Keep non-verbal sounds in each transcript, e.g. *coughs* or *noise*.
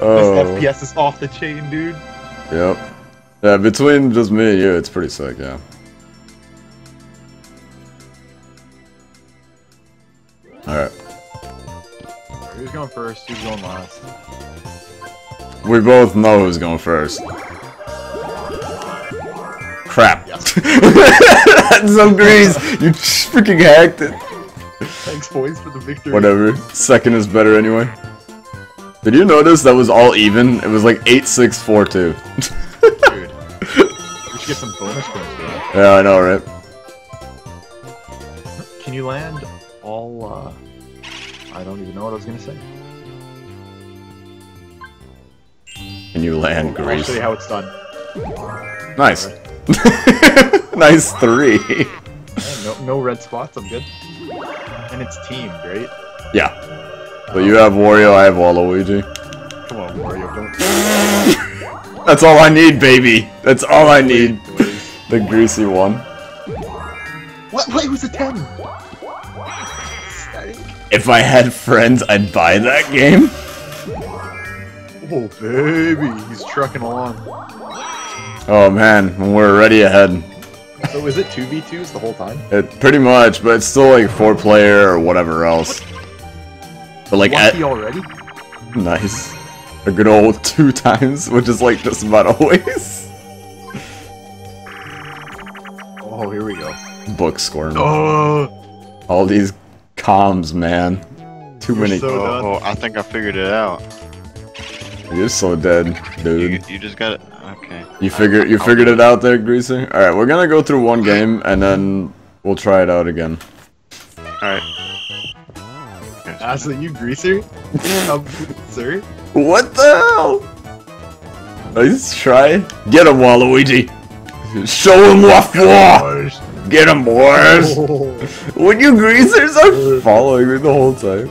Oh. This FPS is off the chain, dude. Yep. Yeah, between just me and you, it's pretty sick, yeah. Alright. Who's going first? Who's going last? We both know who's going first. Crap. *laughs* That's so grease! You freaking hacked it. Thanks, boys, for the victory. Whatever. Second is better anyway. Did you notice that was all even? It was like 8-6-4-2. Dude. *laughs* we should get some bonus points for that. yeah, I know, right? Can you land all, uh... I don't even know what I was gonna say. Can you land I'll show you how it's done. Nice. *laughs* nice three. Yeah, no, no red spots, I'm good. And it's teamed, right? Yeah. So you have Wario, I have Waluigi. Come on, Wario, don't... *laughs* That's all I need, baby. That's all I need. *laughs* The greasy one. What? Wait, was a 10! If I had friends, I'd buy that game. Oh, baby, he's trucking along. Oh man, we're already ahead. So is it 2v2s the whole time? It pretty much, but it's still like four player or whatever else. But like at 1v already? nice. A good old *laughs* two times, which is like just about *laughs* always. Oh, here we go. Bookworm. Oh, All these comms, man. Too You're many. so done. Oh, I think I figured it out. You're so dead, dude. you just got it. Okay. You figured you figured it out there, Greaser? Alright, we're gonna go through one game and then we'll try it out again. Alright. Okay, Asa, you greaser? sir? What the hell? Nice try. Get him, Waluigi. Show him what for. Get him, boys. Oh, *laughs* When you greasers are following me the whole time.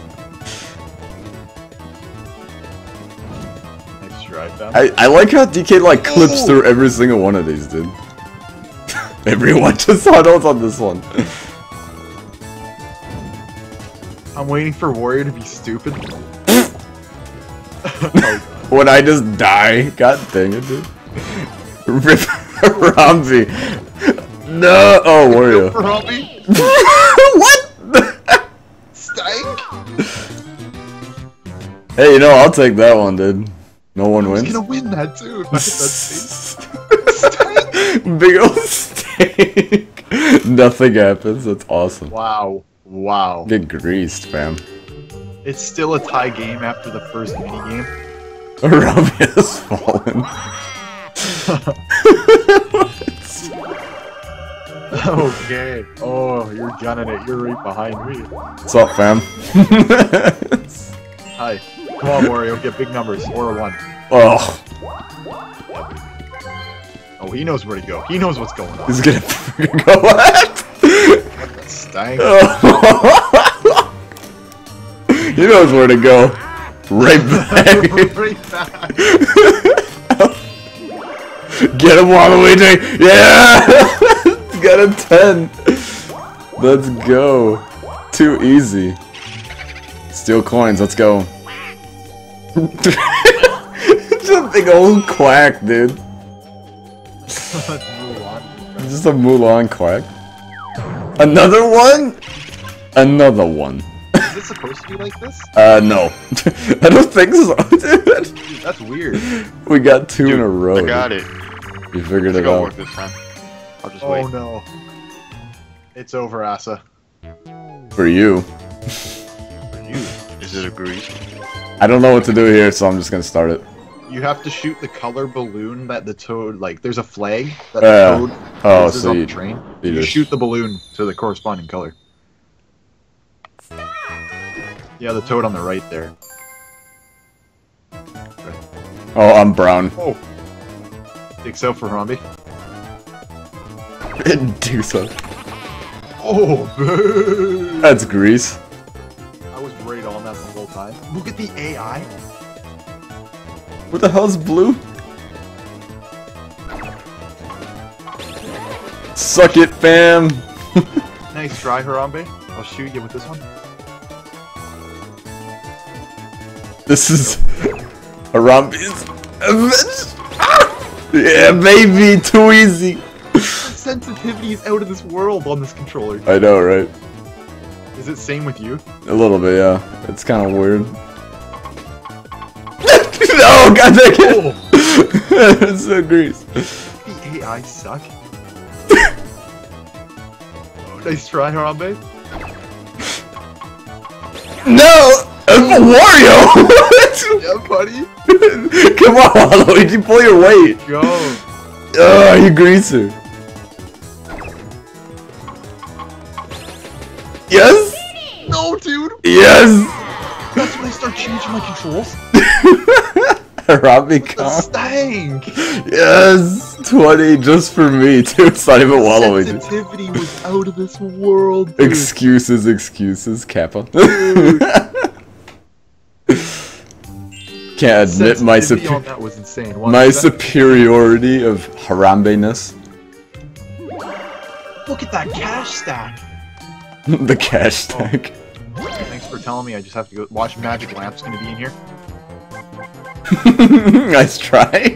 nice try, fam. I, I like how DK like clips Oh. through every single one of these, dude. *laughs* Everyone just huddles on this one. I'm waiting for Warrior to be stupid. *laughs* *laughs* when I just die, god dang it, dude. Rip *laughs* Ramsey. No, oh. Robbie? what? Stank? hey, you know I'll take that one, dude. No one wins. gonna win that too? Big old steak. Nothing happens. That's awesome. wow. Wow. Get greased, fam. It's still a tie game after the first minigame. *laughs* Robbie has fallen. *laughs* okay. Oh, you're gunning it. You're right behind me. What's up, fam? *laughs* Hi. Come on, Wario. Get big numbers. Or a one. oh, Oh, he knows where to go. He knows what's going on. he's gonna go what? Stank. *laughs* He knows where to go. Right back. *laughs* right back. Get him, Waluigi! Yeah! He's got a 10. Let's go. Too easy. Steal coins, let's go. *laughs* Just a big old quack, dude. Just a Mulan quack. Another one? Another one. Is it supposed to be like this? *laughs* Uh, no. *laughs* I don't think so, *laughs* dude. Dude, that's weird. We got two in a row. I got it. You figured It's it gonna out. work this time. I'll just Oh wait. no. It's over, Asa. For you. For you. Is it a grease? I don't know what to do here, so I'm just gonna start it. You have to shoot the color balloon that the toad like. There's a flag that Yeah. the toad Oh, so on you, the train. you You, shoot the balloon to the corresponding color. Yeah, the toad on the right there. Oh, I'm brown. Oh. Out for Harambe. *laughs* do so. Oh. That's grease. I was right on that the whole time. Look at the AI. What the hell's blue? Suck it, fam. *laughs* Nice try, Harambe. I'll shoot you with this one. This is Harambe's. Ah! Yeah, baby, too easy. Sensitivity is out of this world on this controller. I know, right? Is it same with you? A little bit, yeah. It's kind of weird. No, *laughs* god dang it! it's *laughs* so grease. The AI suck. *laughs* nice try, Harambe. No! Uh, Wario! Yeah, buddy. Come on, Luigi, pull your weight. Go. Ugh, you greaser. Yes! No, dude. Yes! That's when I start changing my controls. *laughs* Kong. stank. Yes! 20 just for me, *laughs* too. It's not even Waluigi. Sensitivity was out of this world. Dude. Excuses, excuses, Kappa. *laughs* Can't admit my Sensitivity on supe- that was insane. My superiority of Harambe-ness. Look at that cash stack. the cash oh. stack. Thanks for telling me. I just have to go watch Magic Lamp's gonna be in here. *laughs* nice try.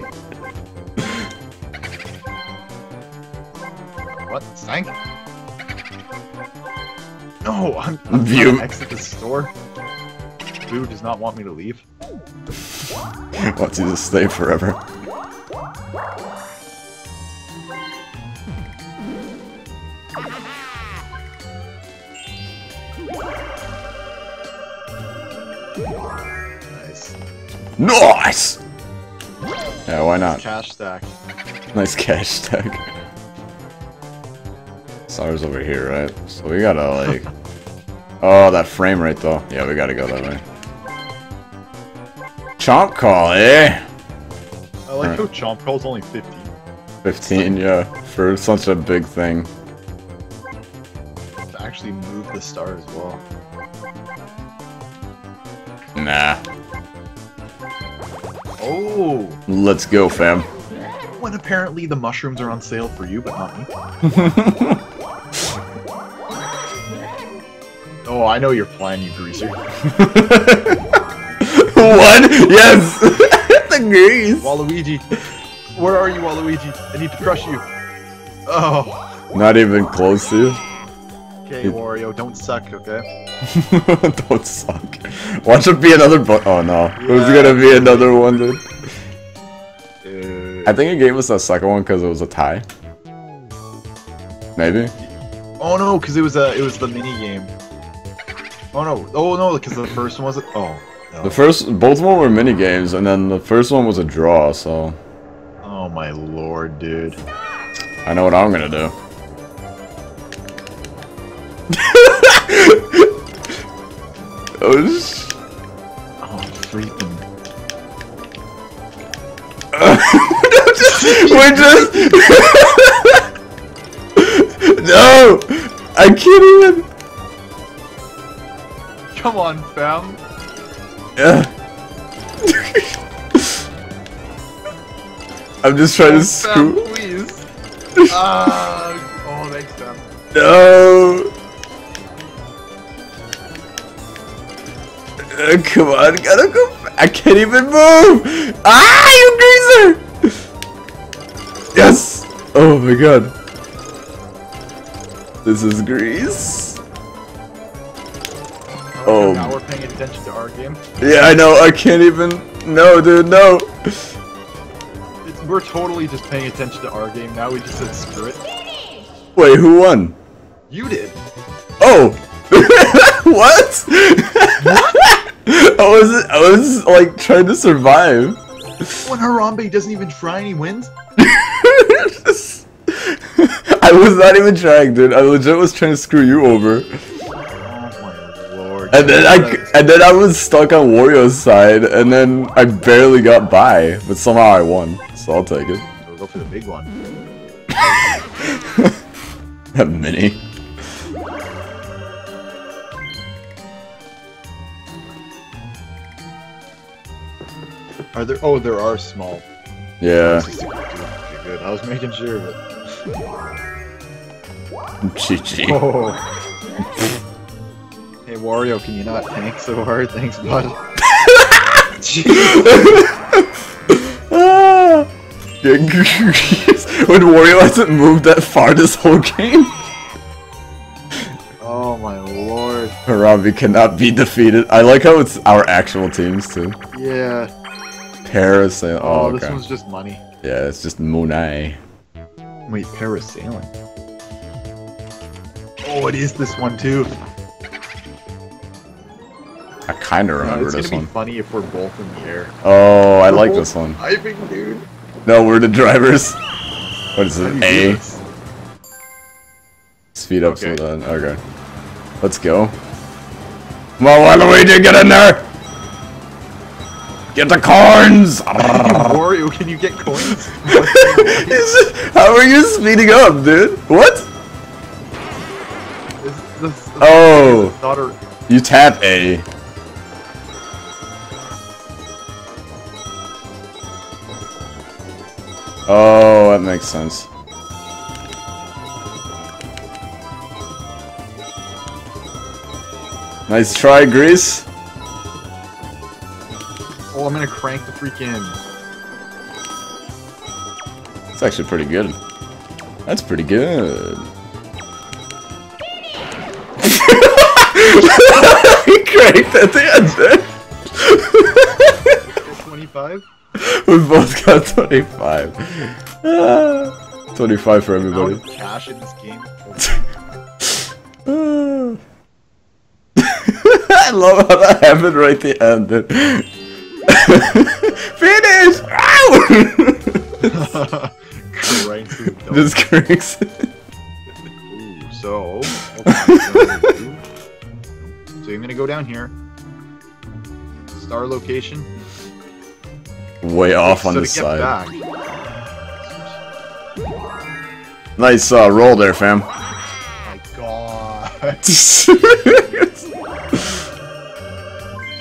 What? Stank? No, I'm, I'm View- trying to exit the store. Boo does not want me to leave. *laughs* Wants you to stay forever. Nice. Yeah, why not? Cash stack. Nice cash stack. Stars over here, right? So we gotta like... Oh, that frame rate though. Yeah, we gotta go that way. Chomp call, eh? I like Alright. how Chomp Call's only 50. 15, yeah. For such a big thing. To actually move the star as well. Nah. Oh! Let's go, fam. When apparently the mushrooms are on sale for you, but not me. *laughs* Oh, I know your plan, you greaser. *laughs* One? Yes! *laughs* the grease! Waluigi! Where are you, Waluigi? I need to crush you. Oh. Not even close to you. Okay, Wario, don't suck, okay? *laughs* Don't suck. Watch it be another bu- Oh no. Who's gonna be another one, dude? Uh, I think it gave us a second one because it was a tie. Maybe? oh no, because it was a, it was the mini game. Oh no, oh no, because the first one was a, oh. No. The first, both of them were mini games, and then the first one was a draw, so Oh my lord, dude. I know what I'm gonna do. Oh, sh- Oh, freaking. *laughs* We're just. *laughs* no! I can't even. Come on, fam. Yeah. *laughs* I'm just trying to Fam, scoop. please. Ah, oh, thanks, fam. No! Uh, come on, gotta go. I can't even move! Ah, you greaser! Yes! Oh my god. This is grease. Oh, Oh. now we're paying attention to our game. Yeah, I know, I can't even. No, dude, no. It's, we're totally just paying attention to our game now. We just said screw it. Wait, who won? You did. Oh! *laughs* *laughs* what? I was I was like trying to survive. When Harambe doesn't even try and he wins. *laughs* I was not even trying, dude. I legit was trying to screw you over, Oh my lord. and then I c- and then I was stuck on Wario's side, and then I barely got by, but somehow I won. So I'll take it. We'll go for the big one. *laughs* That mini. Are there? Oh, there are small. Yeah. Good. I was making sure, but. GG. *laughs* Oh. hey Wario, can you not tank so hard? Thanks, bud. *laughs* When Wario hasn't moved that far this whole game. *laughs* Oh my lord. Harambe cannot be defeated. I like how it's our actual teams too. Yeah. Parasail. Oh, Oh, this one's just money. Yeah, it's just Moonai. Wait, parasailing. Oh, it is this one too. I kind of remember it's this gonna one. be funny if we're both in the air. Oh, I We're like this one. Diving, dude. No, we're the drivers. What is it? do you do A. Speed up Okay. so that. Okay. Let's go. Come on, Waluigi, get in there! Get the coins! Wario, can you get coins? *laughs* How are you speeding up, dude? What? This, this, Oh, daughter. you tap A. Oh, that makes sense. Nice try, Grease. I'm gonna crank the freaking. It's actually pretty good. That's pretty good. he cranked at the end. 25? We both got 25. Ah, 25 for everybody. cash in this game. *laughs* I love how that happened right at the end. *laughs* Finish! Ow! Crank the dough. Just cranks. Ooh, so. okay, so I'm gonna go down here. Star location. Way off on so the side. back. Nice uh, roll there, fam. My god. *laughs*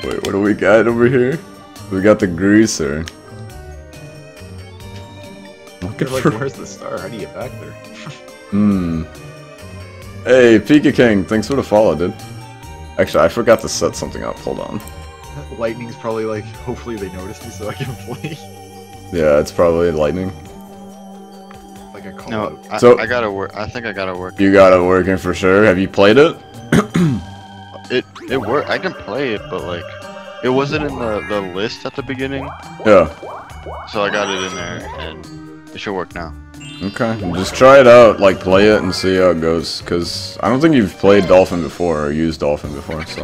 Wait, what do we got over here? We got the greaser. Looking like, for. where's the star? How do you get back there? *laughs* Hmm. Hey, Pika King, thanks for the follow, dude. Actually, I forgot to set something up. Hold on. Lightning's probably like, hopefully they notice me so I can *laughs* play. Yeah, it's probably lightning. like a call No. I, So- I gotta work. I think I gotta work. You got it working for sure. Have you played it? It it worked. I can play it, but like, it wasn't in the the list at the beginning, Yeah. so I got it in there, and it should work now. Okay. Just try it out, like play it and see how it goes. Cause I don't think you've played Dolphin before or used Dolphin before, so.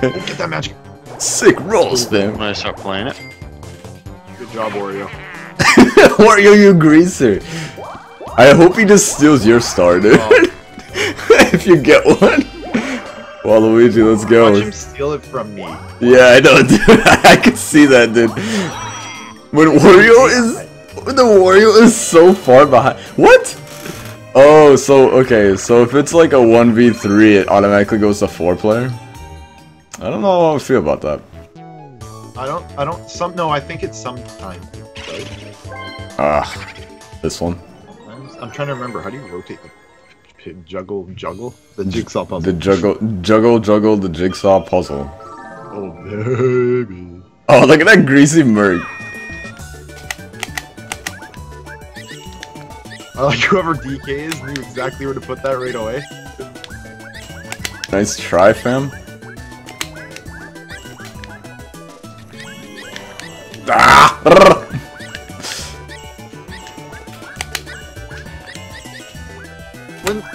Get that magic. Sick rolls, When fam. I start playing it, Good job, Wario. *laughs* Wario, you greaser. I hope he just steals your star, dude. Oh. *laughs* if you get one. Waluigi, let's go. Watch him steal it from me. Yeah, I know, *laughs* dude. I can see that, dude. When Wario is, when the Wario is so far behind. What? Oh, so okay. So if it's like a one v three, it automatically goes to four player. I don't know how I feel about that. I don't, I don't, some, no, I think it's sometime. Ah, this one. Sometimes. I'm trying to remember, how do you rotate the juggle, juggle? The jigsaw puzzle. The juggle, juggle, juggle, the jigsaw puzzle. Oh, baby. Oh, look at that greasy merc. I like whoever DKs knew exactly where to put that right away. Nice try, fam. Ah!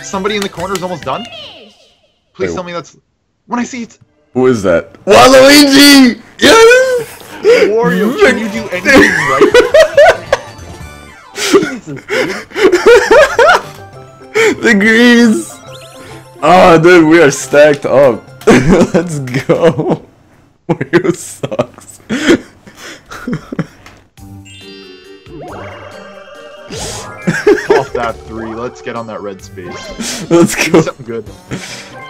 Somebody in the corner is almost done, please Wait. tell me that's. When I see it, Who is that? Waluigi! Yes! Wario, can you do anything *laughs* right? Jesus, dude. the grease! Oh, dude, we are stacked up. *laughs* Let's go. *laughs* Wario sucks. Off that three. Let's get on that red space. Let's Do something good.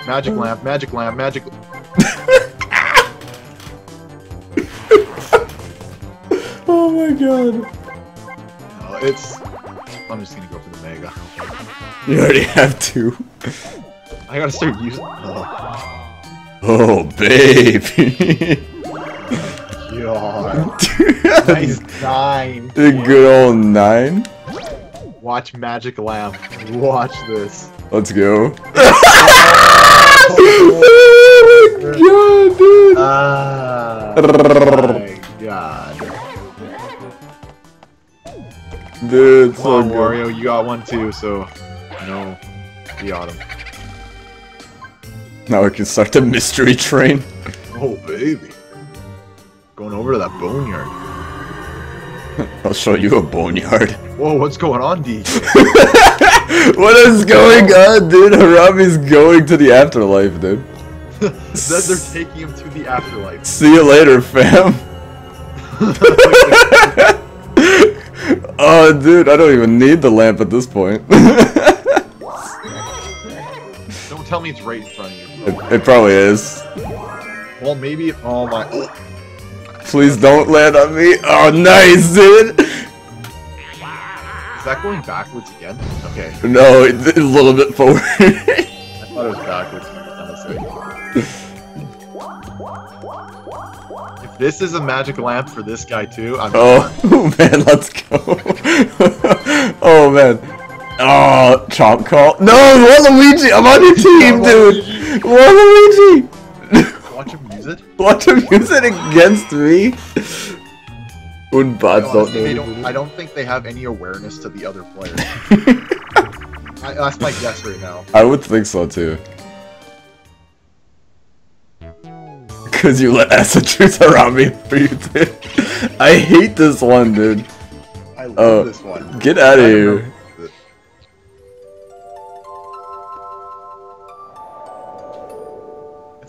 Magic lamp, magic lamp, magic. *laughs* Oh my god. Uh, it's. I'm just gonna go for the mega. You already have two. I gotta start using. Uh, Oh, baby. *laughs* god. *laughs* Nice nine. The good old nine. Watch Magic Lamp. Watch this. Let's go. oh my god, dude. Ah. my god. Dude, Come so on, good. Wario, you got one too, so no, the autumn. Now we can start the mystery train. Oh baby, going over to that boneyard. *laughs* I'll show you a boneyard. Whoa, what's going on, D? *laughs* what is going on, dude? Harami's going to the afterlife, dude. *laughs* That they're taking him to the afterlife. See you later, fam. oh, dude, I don't even need the lamp at this point. Don't tell me it's right in front of you. it, it probably is. Well, maybe. Oh my. Please don't land on me. Oh, nice, dude. Is that going backwards again? Okay, No, it's a little bit forward. *laughs* I thought it was backwards. If this is a magic lamp for this guy too, I'm oh, *laughs* man, let's go. *laughs* oh, man. Oh, chomp call. No, Waluigi, I'm on your team, dude. Waluigi. Use it. Watch him use it against me. Bots don't Honestly, don't, I don't think they have any awareness to the other players. *laughs* I, that's my guess right now. I would think so too. Cause you let acid juice around me *laughs* for you. I hate this one, dude. I love Oh, this one. Get out of here.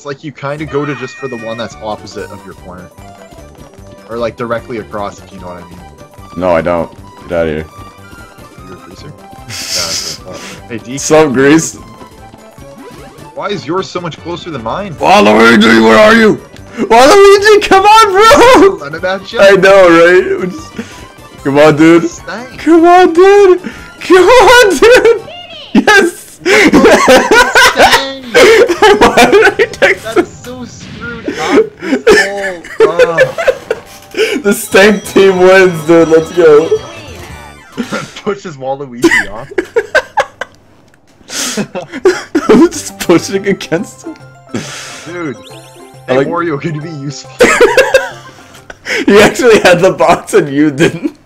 Like you kind of go to just for the one that's opposite of your corner. Or like directly across, if you know what I mean. No, I don't. Get out of here. You're a greaser? yeah, okay. *laughs* Hey, D, Sup, Grease? why is yours so much closer than mine? Waluigi, where are you? Waluigi, come on, bro! That shit. I know, right? Just- Come on, dude. Come on, dude. Come on, dude. Yes. *laughs* Oh. The stank team wins, dude. Let's go. *laughs* pushes Waluigi off. *laughs* I'm just pushing against him. Dude. Hey, like- Wario, could you be useful? *laughs* He actually had the box and you didn't.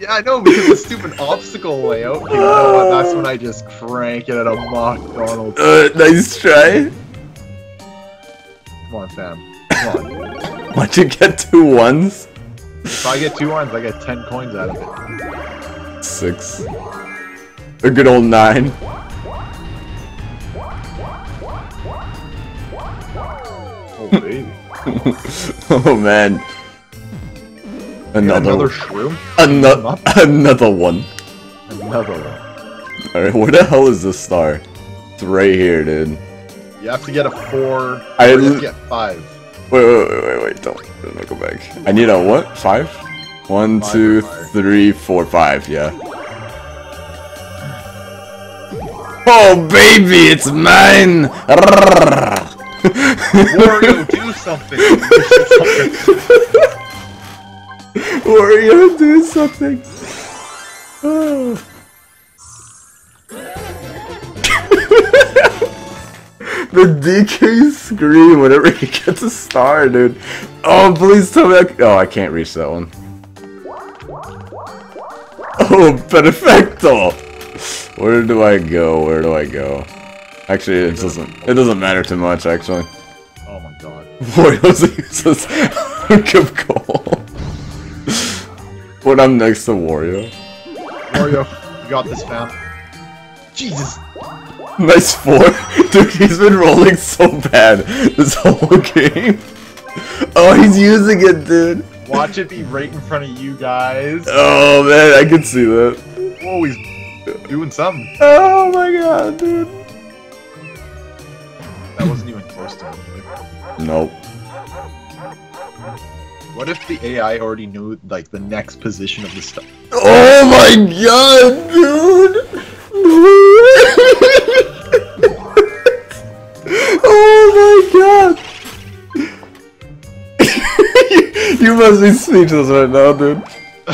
yeah, I know, because the stupid obstacle layout. You know what? That's when I just crank it at a McDonald's. Uh, nice try. Come on, fam. Come on. *laughs* Why'd you get two ones? If I get two ones, I get ten coins out of it. Six. A good old nine. Oh, *laughs* baby. oh man. Another Another shroom? another *laughs* another one. Another one. Alright, where the hell is this star? It's right here, dude. You have to get a four. I have to get five. Wait, wait, wait, wait, wait, don't, don't go back. I need a what? Five? One, Five two, five. three, four, five, yeah. Oh baby, it's mine! Wario, do something! Wario, *laughs* do something! Oh. *laughs* the DK scream whenever he gets a star, dude. Oh, please tell me. I oh, I can't reach that one. Oh, perfecto! Where do I go? Where do I go? Actually, it doesn't. It doesn't matter too much, actually. oh my god. Wario's uses hunk of coal. when I'm next to Wario. Wario, you got this, fam. Jesus! *laughs* Nice four. *laughs* Dude, he's been rolling so bad this whole game. *laughs* Oh, he's using it, dude. Watch it be right in front of you guys. Oh, man, I can see that. Whoa, he's doing something. Oh my god, dude. That wasn't even close to him. Nope. What if the AI already knew, like, the next position of the stuff? Oh my god, dude! Oh my god! *laughs* you must be speechless right now, dude. *laughs*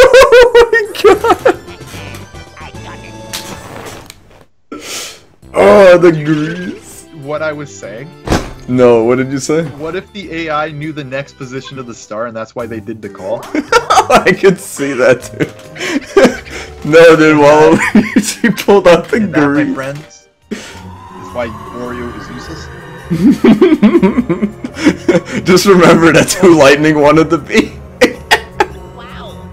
oh my god! Oh, the grease. What I was saying. No, what did you say? What if the AI knew the next position of the star and that's why they did the call? *laughs* I could see that, dude. no, dude, while she pulled out the And that, my grease. friends, why Wario is useless. *laughs* Just remember that's who Lightning wanted to be. Wow.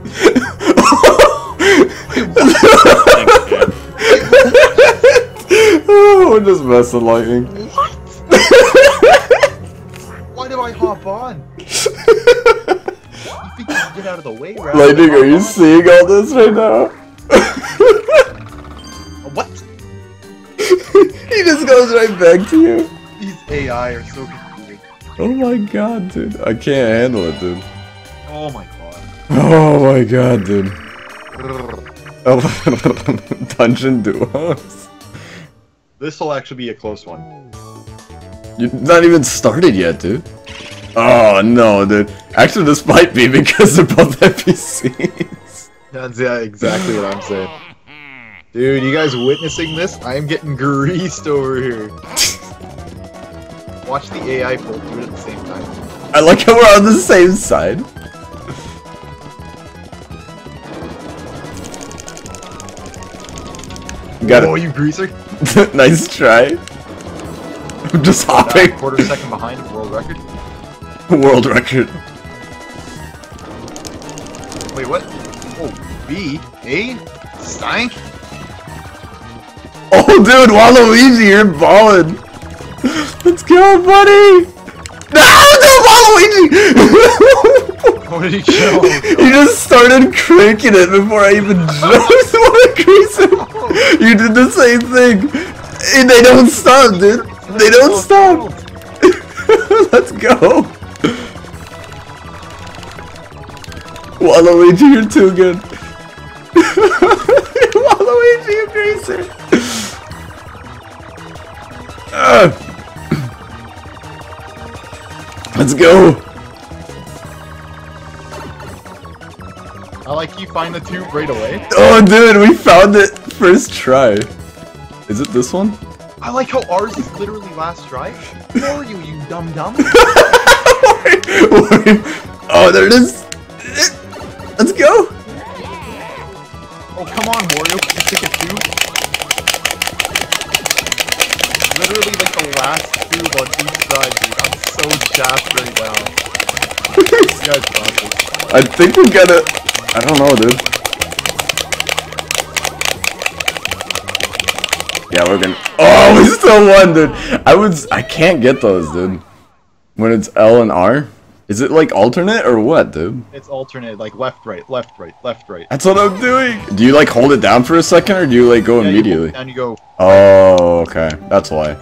oh, *laughs* we're just messing Lightning. Why do I hop on? *laughs* you think you can get out of the way, right? Lightning, are you seeing all this right now? *laughs* He just goes right back to you. These AI are so confusing. Oh my god, dude. I can't handle it, dude. Oh my god. Oh my god, dude. *laughs* Dungeon duos. This will actually be a close one. You're not even started yet, dude. Oh no, dude. Actually, this might be because they're both *laughs* NPCs. That's yeah, exactly what I'm saying. Dude, you guys witnessing this? I am getting greased over here. Watch the AI pull through it at the same time. I like how we're on the same side. Got Oh, it. you greaser! *laughs* nice try. I'm just hopping. quarter second behind world record. *laughs* World record. Wait, what? Oh, B, A, Stank? *laughs* Oh, dude, Waluigi, you're balling. Let's go, buddy. *laughs* No, no, Waluigi. What did he kill? he just started cranking it before I even *laughs* jumped. what a. You did the same thing. And they don't stop, dude. They don't oh, stop. Let's go. Waluigi, you're too good. Waluigi, you greaser. *coughs* Let's go. I like you find the tube right away. Oh, dude, we found it first try. Is it this one? I like how ours is literally last try. *laughs* Who are you, you dumb dumb? *laughs* oh, there it is. Let's go. Oh, come on, Wario, can you pick a tube? Literally like the last tube on each side, dude. I'm so jazzed right now. *laughs* You guys got. I think we got it. I don't know, dude. Yeah, we're gonna. Oh, *laughs* we still won, dude. I was. I can't get those, dude. When it's L and R, is it like alternate or what, dude? It's alternate, like left, right, left, right, left, right. That's what I'm doing. Do you like hold it down for a second, or do you like go Yeah, immediately? And you go. Oh, okay. That's why.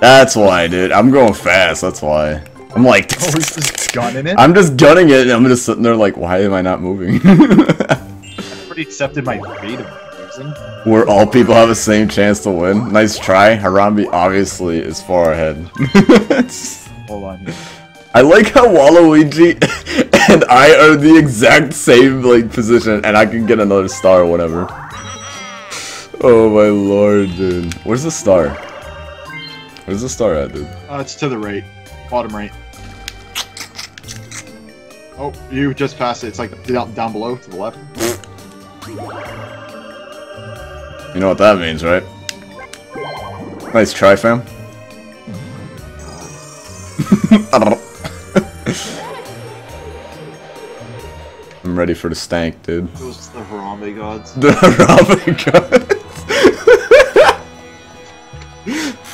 That's why, dude. I'm going fast. That's why. I'm like. Oh, he's just gunning it. *laughs* I'm just gunning it, and I'm just sitting there like, why am I not moving? *laughs* I've already accepted my fate of losing. Where all people have the same chance to win. Nice try. Harambe obviously is far ahead. *laughs* Hold on here. I like how Waluigi *laughs* and I are the exact same like position, and I can get another star or whatever. Oh my lord, dude. Where's the star? Where's the star at, dude? Uh, it's to the right. Bottom right. Oh, you just passed it. It's like down, down below to the left. You know what that means, right? Nice try, fam. *laughs* I'm ready for the stank, dude. Those the Harambe gods. *laughs* The Robin guns.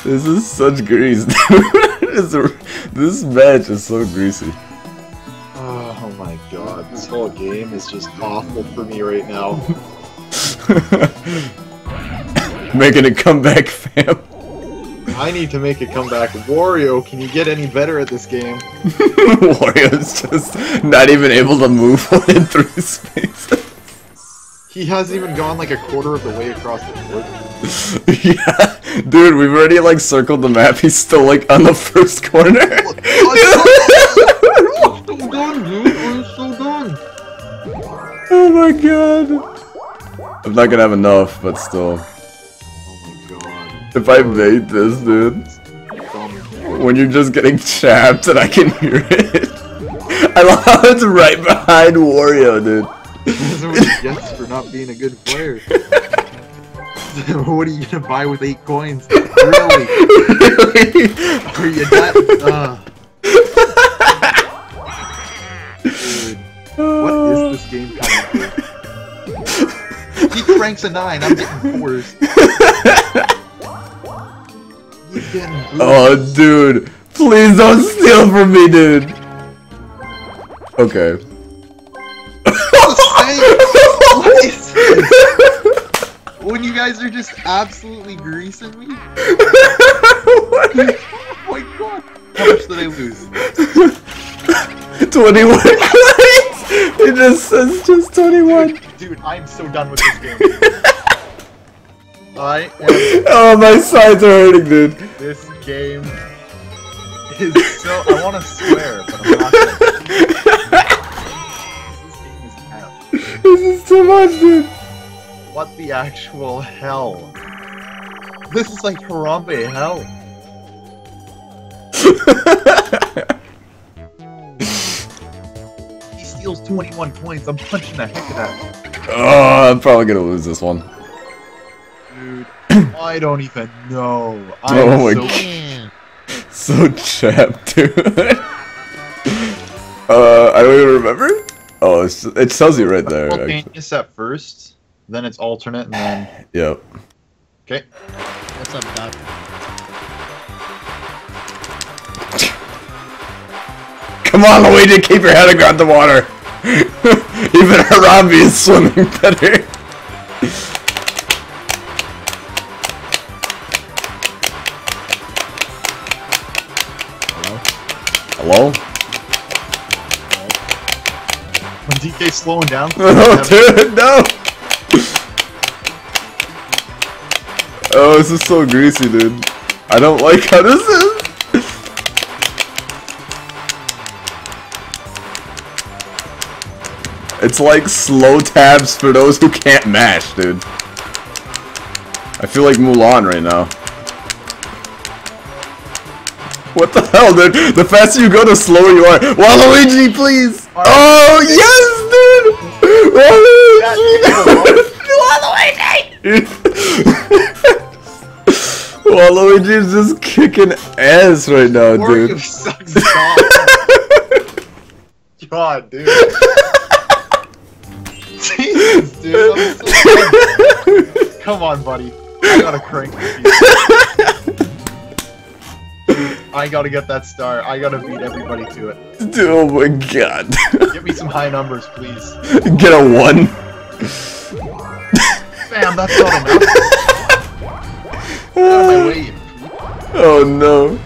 *laughs* this is such grease, *laughs* dude. this, this match is so greasy. Oh my god, this whole game is just awful for me right now. Making it come back, fam. I need to make a comeback. Wario, can you get any better at this game? *laughs* Wario's just not even able to move *laughs* in through space. He hasn't even gone like a quarter of the way across the board. *laughs* yeah, dude, we've already like circled the map. He's still like on the first corner. I'm so done, dude. I'm so done. Oh my god. I'm not gonna have enough, but still. If I made this, dude. When you're just getting chapped and I can hear it. *laughs* I love how it's right behind Wario, dude. That's what he gets for not being a good player. *laughs* *laughs* what are you gonna buy with eight coins? Really? Are you that? Uh, dude, what is this game coming? He cranks a nine. I'm getting fours. He's getting booed. Oh, dude. Please don't steal from me, dude. Okay. What is this? When you guys are just absolutely greasing me? *laughs* oh my god. How much did I lose? *laughs* 21! It just says just 21. Dude, I'm so done with this game. *laughs* I am. *laughs* Oh, my sides are hurting, dude. This game is so. I want to swear, but I'm not gonna. This game is. This is too much, dude. What the actual hell? This is like Harambe hell. *laughs* He steals 21 coins. I'm punching the heck out of that. Oh, I'm probably gonna lose this one. Dude, *clears throat* I don't even know. I'm Oh my so God. Yeah. *laughs* So chapped, dude. *laughs* uh, I don't even remember. Oh, it's, it tells you right there. actually. Simultaneous at first, then it's alternate, and then *sighs* Yep. okay. What's up, Doc? *laughs* Come on, Luigi, keep your head above the water. Even Harambe is swimming better. Hello? When DK's slowing down, *laughs* Oh, dude, no! Oh, this is so greasy, dude. I don't like how this is. It's like slow tabs for those who can't mash, dude. I feel like Mulan right now. What the hell, dude? The faster you go, the slower you are. Waluigi, please! Oh, yes, dude! Waluigi! *laughs* *laughs* Waluigi is just kicking ass right now, dude. sucks dog. *laughs* God, dude. Jesus, dude. So. Come on, buddy. I gotta crank. I gotta get that star. I gotta beat everybody to it. Oh my god. *laughs* Give me some high numbers, please. *laughs* Get a one. Bam, that's not enough. Get out of my *laughs* way. Oh no.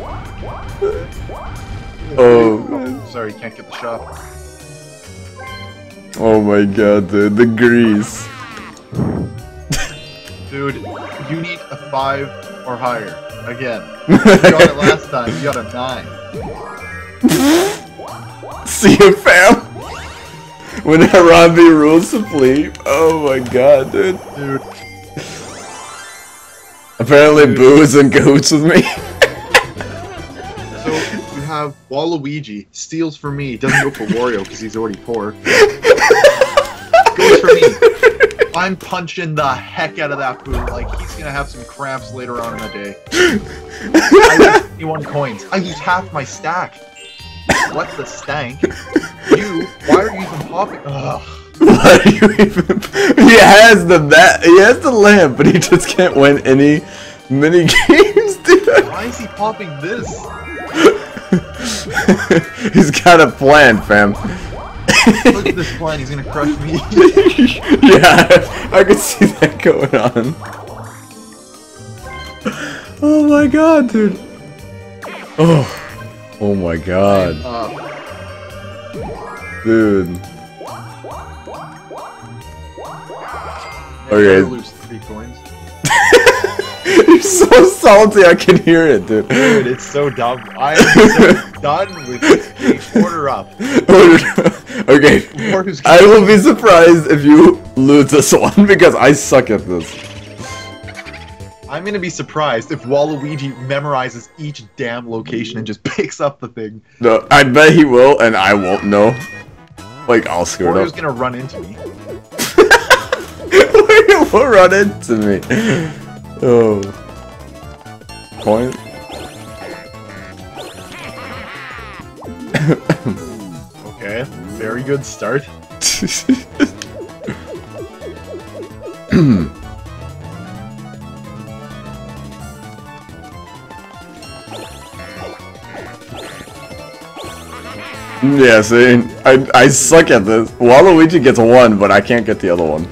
Oh, man. Sorry, you can't get the shot. Oh my god, dude. The grease. Dude, you need a five or higher. Again. *laughs* You got it last time. You got a nine. *laughs* See you, fam. When Harambe rules the fleet. Oh my god, dude. Dude, Apparently, Boo is in cahoots with me. so you have Waluigi steals for me, doesn't go for Wario because he's already poor. *laughs* Goes for me. I'm punching the heck out of that food. Like he's gonna have some cramps later on in the day. I lose *laughs* 21 coins. I lose half my stack. What the stank? You, why are you even popping? Ugh. Why do you even? *laughs* He has the bat. He has the lamp, but he just can't win any mini games, *laughs* dude. Why is he popping this? He's got a plan, fam. Look at *laughs* this plan. He's gonna crush me. *laughs* yeah, I could see that going on. Oh my god, dude. Oh. Oh my god, Uh, dude. Okay. lose three coins. *laughs* *laughs* You're so salty, I can hear it, dude. Dude, it's so dumb. I am so *laughs* done with this game. Order up. *laughs* okay. I will be surprised if you lose this one because I suck at this. I'm gonna be surprised if Waluigi memorizes each damn location and just picks up the thing. No, I bet he will, and I won't know. Like, I'll screw it up. gonna run into me. Will run into me. Oh. Coin? Okay, very good start. *laughs* yeah, see? I, I suck at this. Waluigi gets one, but I can't get the other one.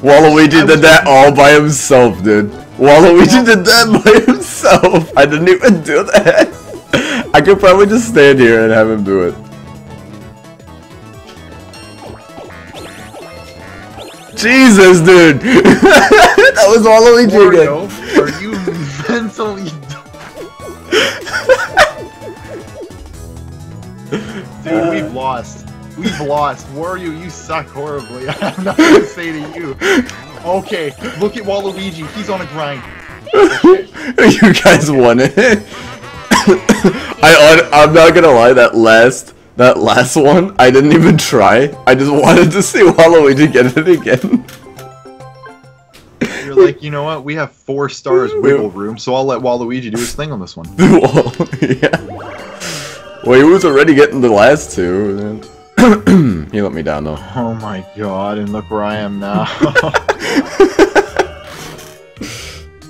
Waluigi did that all by himself, dude. Waluigi did that by himself. I didn't even do that. I could probably just stand here and have him do it. Jesus, dude. *laughs* that was Waluigi again. Wario, are you mentally *laughs* *laughs* Dude, we've lost. We've lost. Wario, you suck horribly. *laughs* I have nothing to say to you. Okay, look at Waluigi. He's on a grind. *laughs* you guys won it. *coughs* I I'm not gonna lie. That last that last one, I didn't even try. I just wanted to see *laughs* Waluigi get it again. You're like, you know what? We have four stars wiggle room, so I'll let Waluigi do his thing on this one. well, yeah. Well, he was already getting the last two. *clears throat* he let me down though. Oh my god, and look where I am now. *laughs*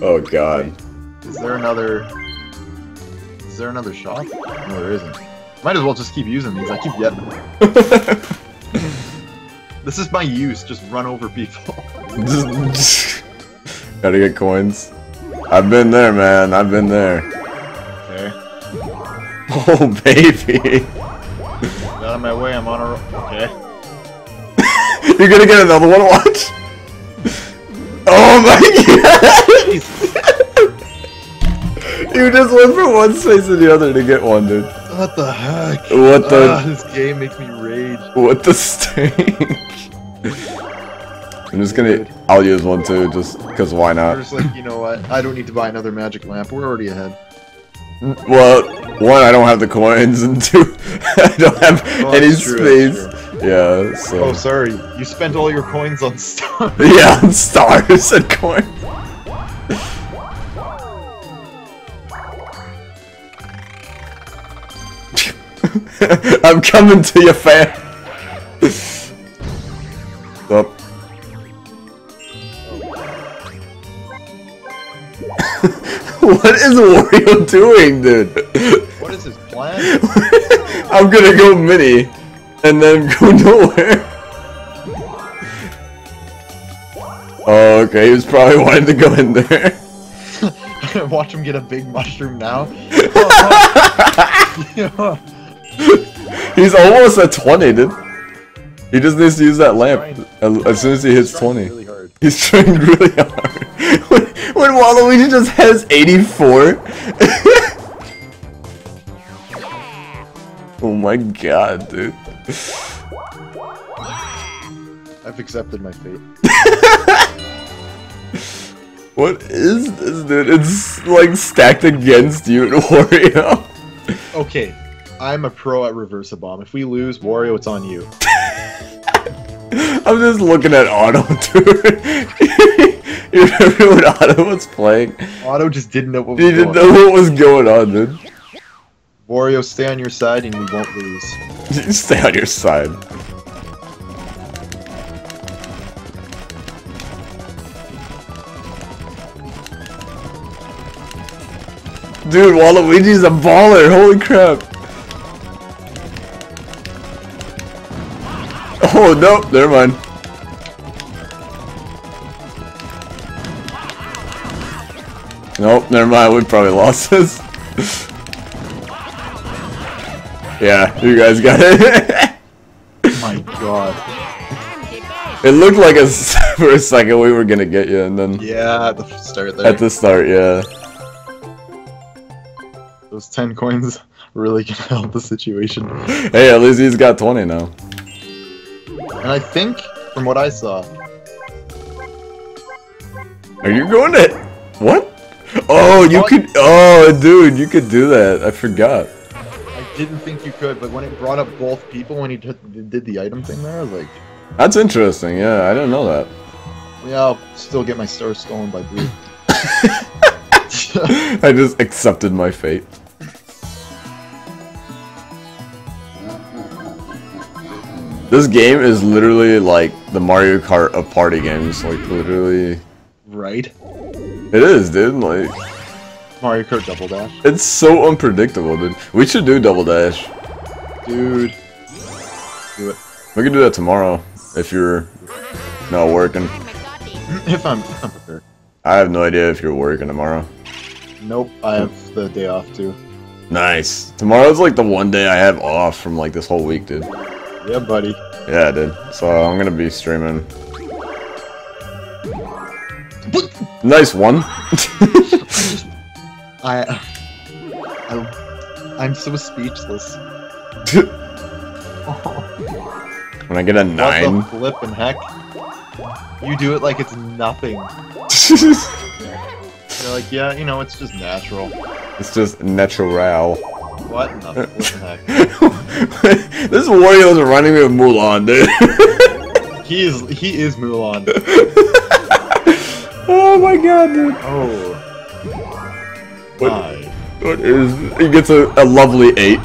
Oh god. Is there another... Is there another shot? No, there isn't. Might as well just keep using these. I keep getting them. *laughs* This is my use. Just run over people. *laughs* Gotta get coins. I've been there, man. I've been there. Okay. Oh baby. Get out of my way. I'm on a... ro- Okay. *laughs* You're gonna get another one, watch! *laughs* Oh my *laughs* god! you just went from one space to the other to get one, dude. What the heck? What the- Ah, this game makes me rage. What the stink? I'm just gonna. I'll use one too, just because why I'm not? just like, you know what? I don't need to buy another magic lamp. We're already ahead. Well, one, I don't have the coins, and two, *laughs* I don't have Oh, any true, space. Yeah, so. Oh, sorry. You spent all your coins on *laughs* stuff. Yeah, on stars and coins. *laughs* I'm coming to you, fam. *laughs* what is Wario doing, dude? What is his plan? *laughs* I'm gonna go mini, and then go *laughs* nowhere. Oh, okay, he was probably wanting to go in there. Watch him get a big mushroom now. He's almost at 20, dude. He just needs to use that lamp as as soon as he hits 20. He's trying really hard. When, when Waluigi just has 84. oh my god, dude. I've accepted my fate. *laughs* What is this, dude? It's like stacked against you and *laughs* Wario. Okay, I'm a pro at reverse a bomb. If we lose, Wario, it's on you. *laughs* I'm just looking at Otto, dude. You *laughs* remember when Otto was playing? Otto just didn't know what was He didn't going know what was going on, dude. Wario, stay on your side and we won't lose. *laughs* Stay on your side. Dude, Waluigi's a baller, holy crap. Oh, no, never mind. Nope, never mind, we probably lost *laughs* this. yeah, you guys got it. *laughs* My god. It looked like a, *laughs* for a second we were gonna get you, and then Yeah, at the start there. at the start, yeah. Those 10 coins really can help the situation. Hey, at least he's got 20 now. And I think, from what I saw, Are you going to... What? Oh, you could... Oh, dude, you could do that. I forgot. I didn't think you could, but when it brought up both people when he did, the item thing there, I was like, That's interesting, yeah, I didn't know that. yeah, I'll still get my star stolen by blue. *laughs* *laughs* I just accepted my fate. This game is literally like the Mario Kart of party games, like literally... right? It is, dude, like... Mario Kart Double Dash. It's so unpredictable, dude. We should do Double Dash. Dude. Do it. We can do that tomorrow, if you're not working. *clears throat* If I'm, I'm prepared. I have no idea if you're working tomorrow. Nope, I have the day off too. Nice. Tomorrow's like the one day I have off from like this whole week, dude. Yeah, buddy. Yeah, dude. So I'm gonna be streaming. Nice one. *laughs* I, I, I'm so speechless. *laughs* when I get a What nine. the flippin' heck? You do it like it's nothing. *laughs* You're like, yeah, you know, it's just natural. it's just natural. What in the heck? this Wario's reminding me of Mulan, dude. He is, he is Mulan. Oh my god, dude. Oh. What-. What is? He gets a, a lovely eight.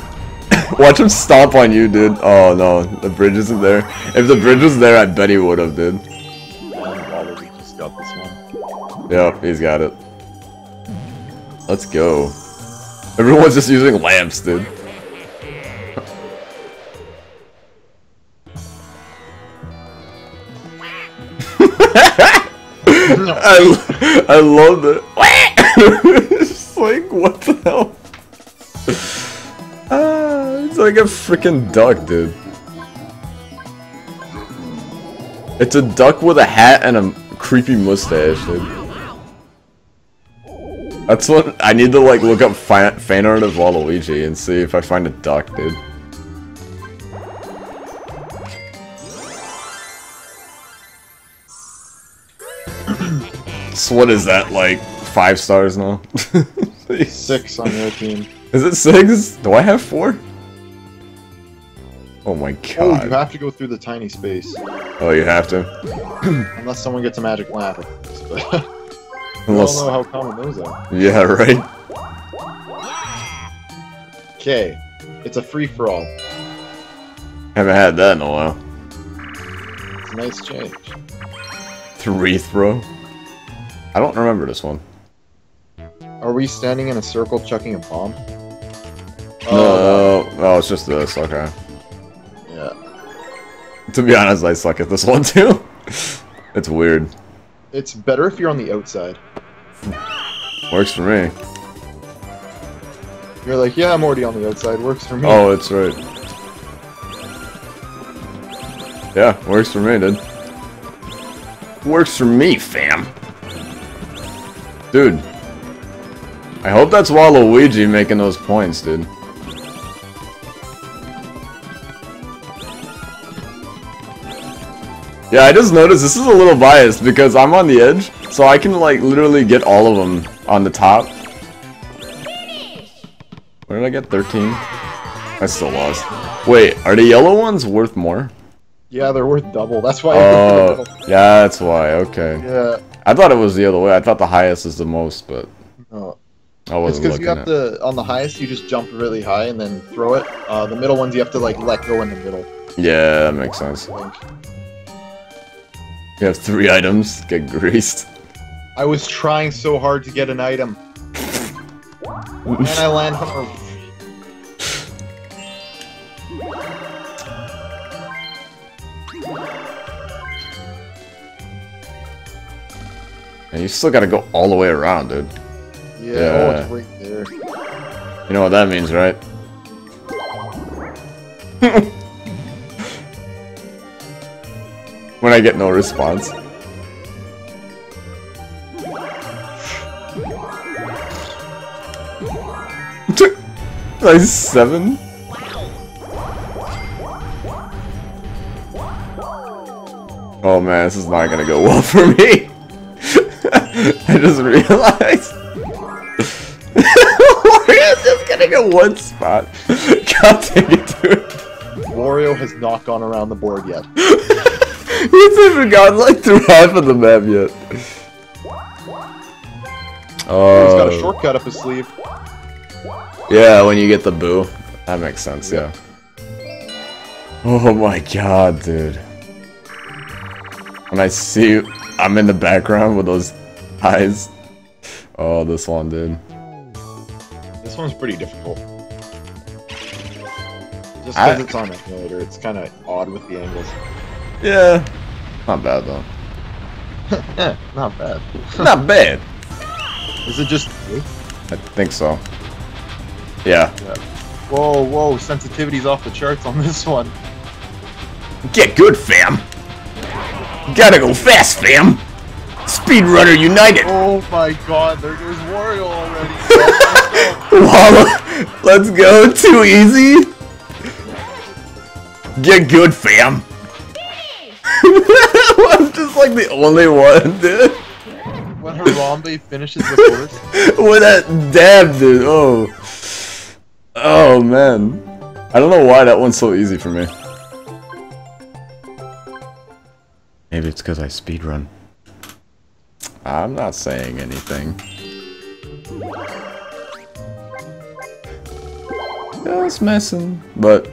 *laughs* Watch him stomp on you, dude. Oh no, the bridge isn't there. If the bridge was there, I bet he would have, dude. And just got this one. Yep, he's got it. Let's go. Everyone's just using lamps, dude. *laughs* I, *laughs* I love it. *laughs* it's like, what the hell? Ah, it's like a freaking duck, dude. It's a duck with a hat and a creepy mustache, dude. That's what I need to like look up fan, fan art of Waluigi and see if I find a duck, dude. So what is that like? Five stars now? *laughs* Six on your team. Is it six? Do I have four? Oh my Oh, you have to go through the tiny space. Oh, you have to. *clears throat* Unless someone gets a magic lamp. I don't Unless, know how common those are. yeah, right. Okay. It's a free for all. Haven't had that in a while. It's a nice change. Three throw. I don't remember this one. Are we standing in a circle chucking a bomb? Oh, No, no, it's just this. Okay. yeah. To be honest, I suck at this one too. *laughs* it's weird. It's better if you're on the outside. Works for me. You're like, yeah, I'm already on the outside. Works for me. Oh, it's right. Yeah, works for me, dude. Works for me, fam. Dude. I hope that's Waluigi making those points, dude. Yeah, I just noticed this is a little biased because I'm on the edge, so I can like literally get all of them on the top. Where did I get? 13? I still lost. Wait, are the yellow ones worth more? Yeah, they're worth double. That's why. Oh, *laughs* yeah, that's why. Okay. yeah. I thought it was the other way. I thought the highest is the most, but No. I It's wasn't because you have at. to on the highest you just jump really high and then throw it. Uh, the middle ones you have to like let go in the middle. Yeah, that makes sense. You have three items. Get greased. I was trying so hard to get an item, *laughs* and I land on And you still gotta go all the way around, dude. Yeah, Yeah. oh, it's right there. You know what that means, right? *laughs* when I get no response. *laughs* Like seven? Oh man, this is not gonna go well *laughs* for me. I just realized. Wario's just gonna get one spot. God dang it, dude. Wario has not gone around the board yet. *laughs* He's even gotten like through half of the map yet. Oh. He's got a oh. shortcut up his sleeve. Yeah, when you get the boo. That makes sense, yeah. Oh my god, dude. When I see I'm in the background with those eyes. Oh, this one, dude. This one's pretty difficult. Just because it's on emulator, it's kind of odd with the angles. Yeah. Not bad, though. *laughs* Eh, not bad. *laughs* Not bad. Is it just me? I think so. Yeah. Whoa, whoa, sensitivity's off the charts on this one. Get good, fam. Gotta go fast, fam. Speedrunner United. Oh my god, there goes Wario already. *laughs* Walla, let's go. Too easy. Get good, fam. *laughs* I'm just like the only one, dude. when Harambe finishes the course, *laughs* With that dab, dude. Oh. Oh, man. I don't know why that one's so easy for me. Maybe it's because I speedrun. I'm not saying anything. Just messing. But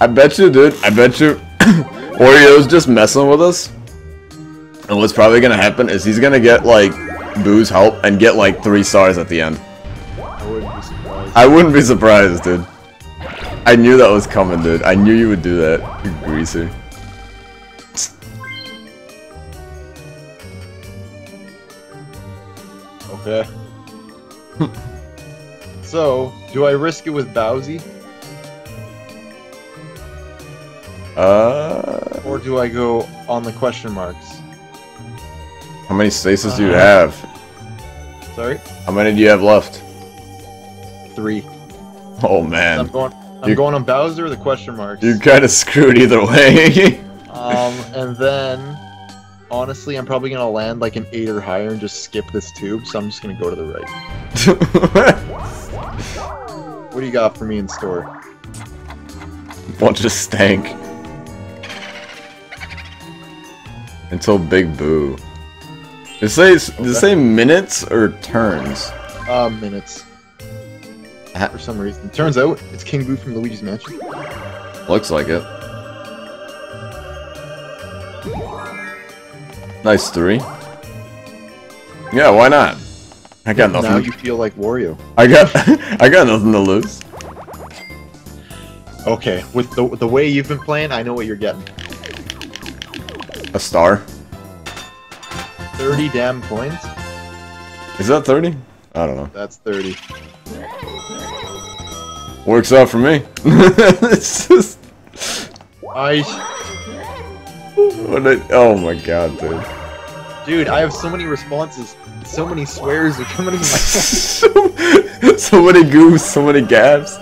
I bet you, dude. I bet you *coughs* Wario's just messing with us. And what's probably gonna happen is he's gonna get like Boo's help and get like three stars at the end. I wouldn't be surprised. Dude. I knew that was coming, dude. I knew you would do that, you greaser. *laughs* So, do I risk it with Bowsy, Uh, or do I go on the question marks? how many stasis do you Uh, have? Sorry, How many do you have left? three. Oh man. I'm going. I'm You- going on Bowser or the question marks. you're kind of screwed either way. *laughs* Um, and then, honestly, I'm probably gonna land like an eight or higher and just skip this tube. So I'm just gonna go to the right. *laughs* What do you got for me in store? Bunch of stank. Until Big Boo. It say, does it say minutes or turns? Uh, minutes. Ha- For some reason, turns out it's King Boo from Luigi's Mansion. Looks like it. Nice three. Yeah, why not? I got nothing. Now you feel like Wario. I got *laughs* I got nothing to lose. Okay, with the the way you've been playing, I know what you're getting. A star. Thirty damn coins. Is that 30? I don't know. That's thirty. Works out for me. *laughs* it's just I, what I, oh my god, dude. dude, I have so many responses. So many swears are coming in my. *laughs* so, so many goofs, so many gaps.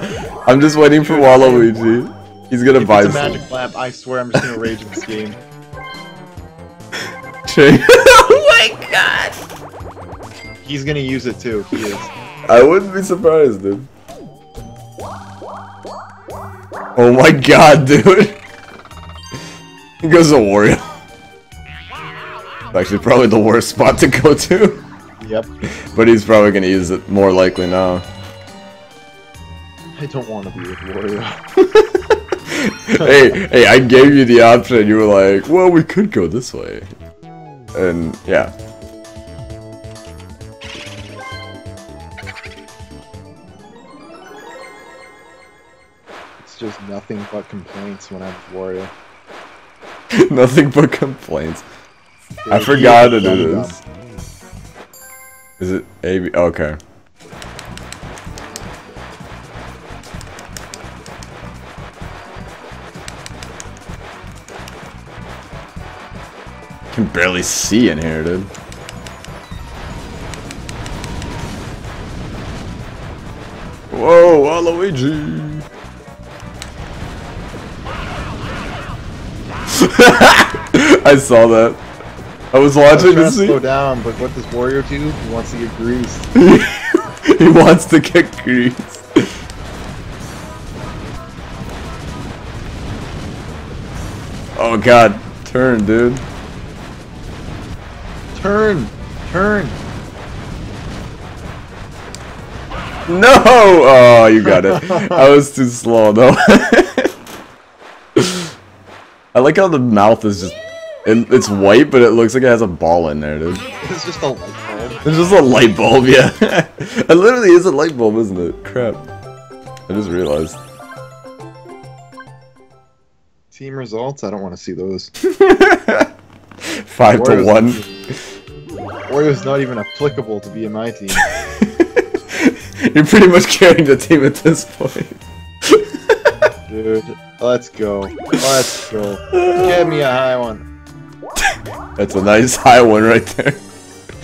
I'm just waiting for Waluigi. He's gonna If buy it's a some. magic lamp, I swear I'm just gonna rage in this game. *laughs* Oh my god! He's gonna use it too. He is. I wouldn't be surprised, dude. Oh my god, dude. *laughs* He goes to Wario. Actually, probably the worst spot to go to. Yep. *laughs* But he's probably gonna use it more likely now. I don't want to be with Wario. *laughs* hey, hey, I gave you the option. You were like, well, we could go this way. And yeah. It's just nothing but complaints when I'm with Wario. *laughs* Nothing but complaints. I forgot to is do dumb this. Is it A B? Oh, okay. can barely see in here, dude. Whoa, Waluigi! *laughs* I saw that. I was watching to to slow down, but what does Wario do? He wants to get greased. *laughs* he wants to get greased. Oh god, turn, dude. Turn! Turn! No! Oh, you got it. *laughs* I was too slow though. I like how the mouth is just. It, it's white, but it looks like it has a ball in there, dude. *laughs* It's just a light bulb. It's just a light bulb, yeah. *laughs* it literally is a light bulb, isn't it? Crap. I just realized. Team results? I don't want to see those. *laughs* Five to one. Wario's not even applicable to be in my team. You're pretty much carrying the team at this point. Dude, let's go. Let's go. Give me a high one. That's a nice *laughs* high one right there.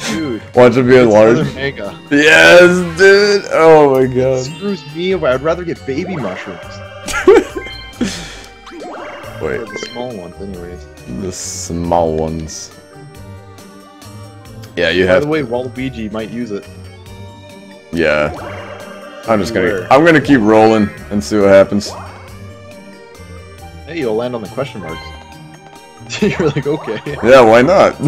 Dude. Watch it be it's large. mega. Yes, dude. Oh my god. Screws me away. I'd rather get baby mushrooms. *laughs* Wait, Or the small ones, anyways. the small ones. Yeah, you By have. the way, Waluigi might use it. Yeah. I'm just gonna. I'm gonna keep rolling and see what happens. Hey, you'll land on the question marks. *laughs* You're like, okay. Yeah, why not? *laughs*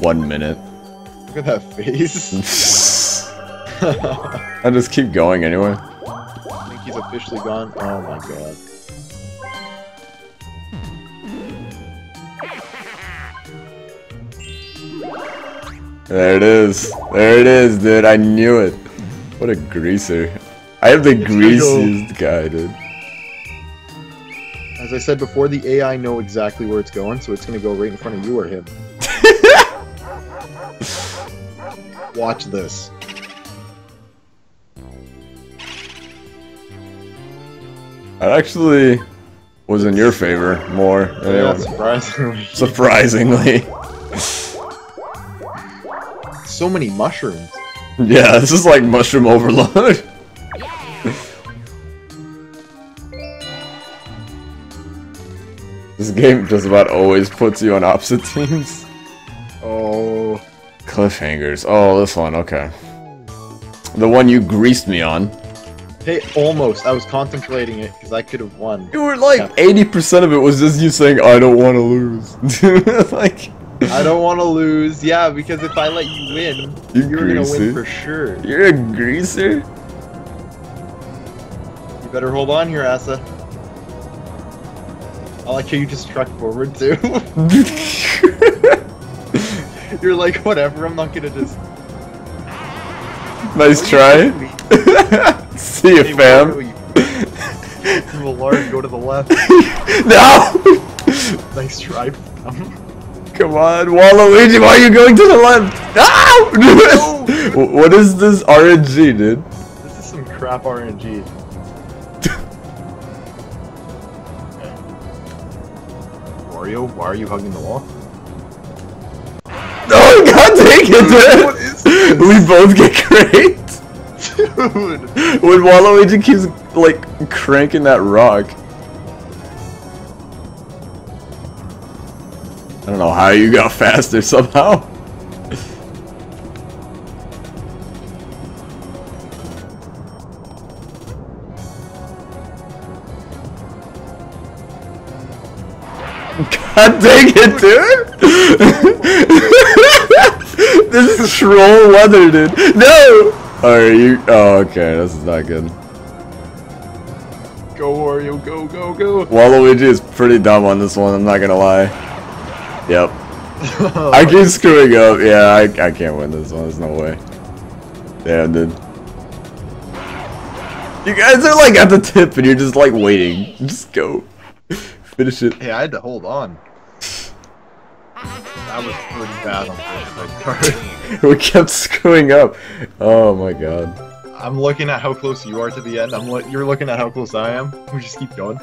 One minute. Look at that face. *laughs* I just keep going anyway. I think he's officially gone. Oh my god. There it is. There it is, dude. I knew it. What a greaser. I have the greasiest guy, dude. As I said before, the AI know exactly where it's going, so it's gonna go right in front of you or him. *laughs* Watch this. That actually was in your favor more than Yeah, surprisingly. *laughs* Surprisingly. so many mushrooms. *laughs* Yeah, this is like mushroom overload. This game just about always puts you on opposite teams. Oh. Cliffhangers. Oh, this one, okay. The one you greased me on. Hey, almost. I was contemplating it because I could have won. You were like Yeah. 80% of it was just you saying, I don't want to lose. *laughs* like, I don't want to lose. Yeah, because if I let you win, You you're gonna win for sure. you're a greaser? You better hold on here, Asa. I like how you just truck forward too. *laughs* you're like, whatever. I'm not gonna just. nice try. *laughs* See you, Hey, fam. You- You large go to the left. *laughs* no! Nice try. fam. Come on, Waluigi, why are you going to the left? No! what is this RNG, dude? This is some crap RNG. Wario, why are you hugging the wall? *laughs* Oh, god dang it, dude! *laughs* We both get great! Dude! *laughs* When Waluigi keeps, like, cranking that rock. I don't know how you got faster somehow. Dang it, dude! *laughs* this is troll weather, dude. No! Are you? Oh, okay. This is not good. Go Wario, go, go, go! Waluigi is pretty dumb on this one. I'm not gonna lie. Yep. *laughs* I keep screwing up. Yeah, I, I can't win this one. There's no way. Damn, dude. You guys are like at the tip and you're just like waiting. Just go. Finish it. Hey, I had to hold on. *laughs* That was pretty bad on *laughs* both card. we kept screwing up. Oh my god. I'm looking at how close you are to the end. I'm lo- you're looking at how close I am. *laughs* We just keep going.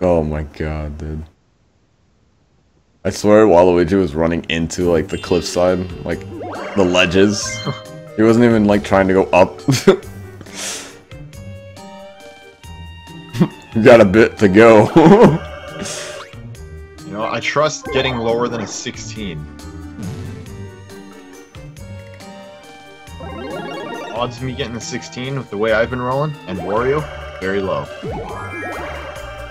Oh my god, dude. I swear Waluigi was running into like the cliffside, like the ledges. he wasn't even like trying to go up. you got a bit to go. You know, I trust getting lower than a 16. Odds of me getting a 16 with the way I've been rolling, and Wario, very low.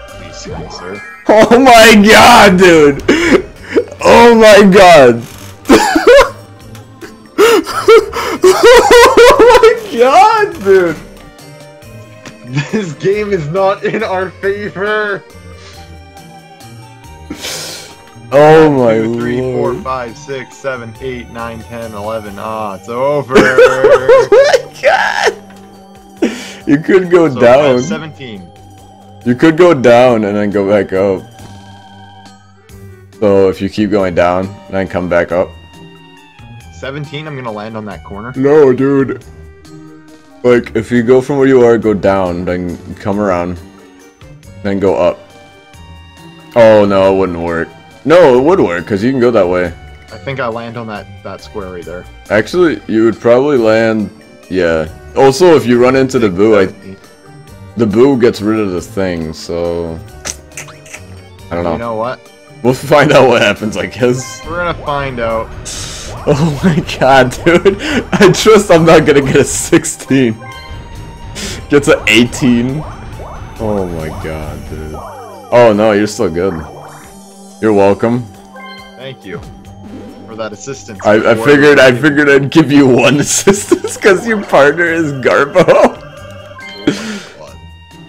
Please, sir. *laughs* oh my god, dude! Oh my god! *laughs* oh my god, dude! This game is not in our favor! Oh my Two, three, four, lord. five, six, seven, eight, nine, ten, eleven. Ah, it's over. *laughs* oh my god! You could go So down. 17. You could go down and then go back up. So if you keep going down and then come back up. 17, I'm gonna land on that corner. No, dude. Like, if you go from where you are, go down, then come around, then go up. Oh, no, it wouldn't work. No, it would work, because you can go that way. I think I land on that, that square right there. Actually, you would probably land... Yeah. Also, if you run into the boo, I, the boo gets rid of the thing, so... I don't know. You know what? We'll find out what happens, I guess. We're gonna find out. *laughs* Oh my god, dude. I trust I'm not gonna get a 16. Gets an 18. Oh my god, dude. Oh no, you're still good. You're welcome. Thank you for that assistance. I, I figured I figured I'd give you one *laughs* assistance because your partner is Garbo.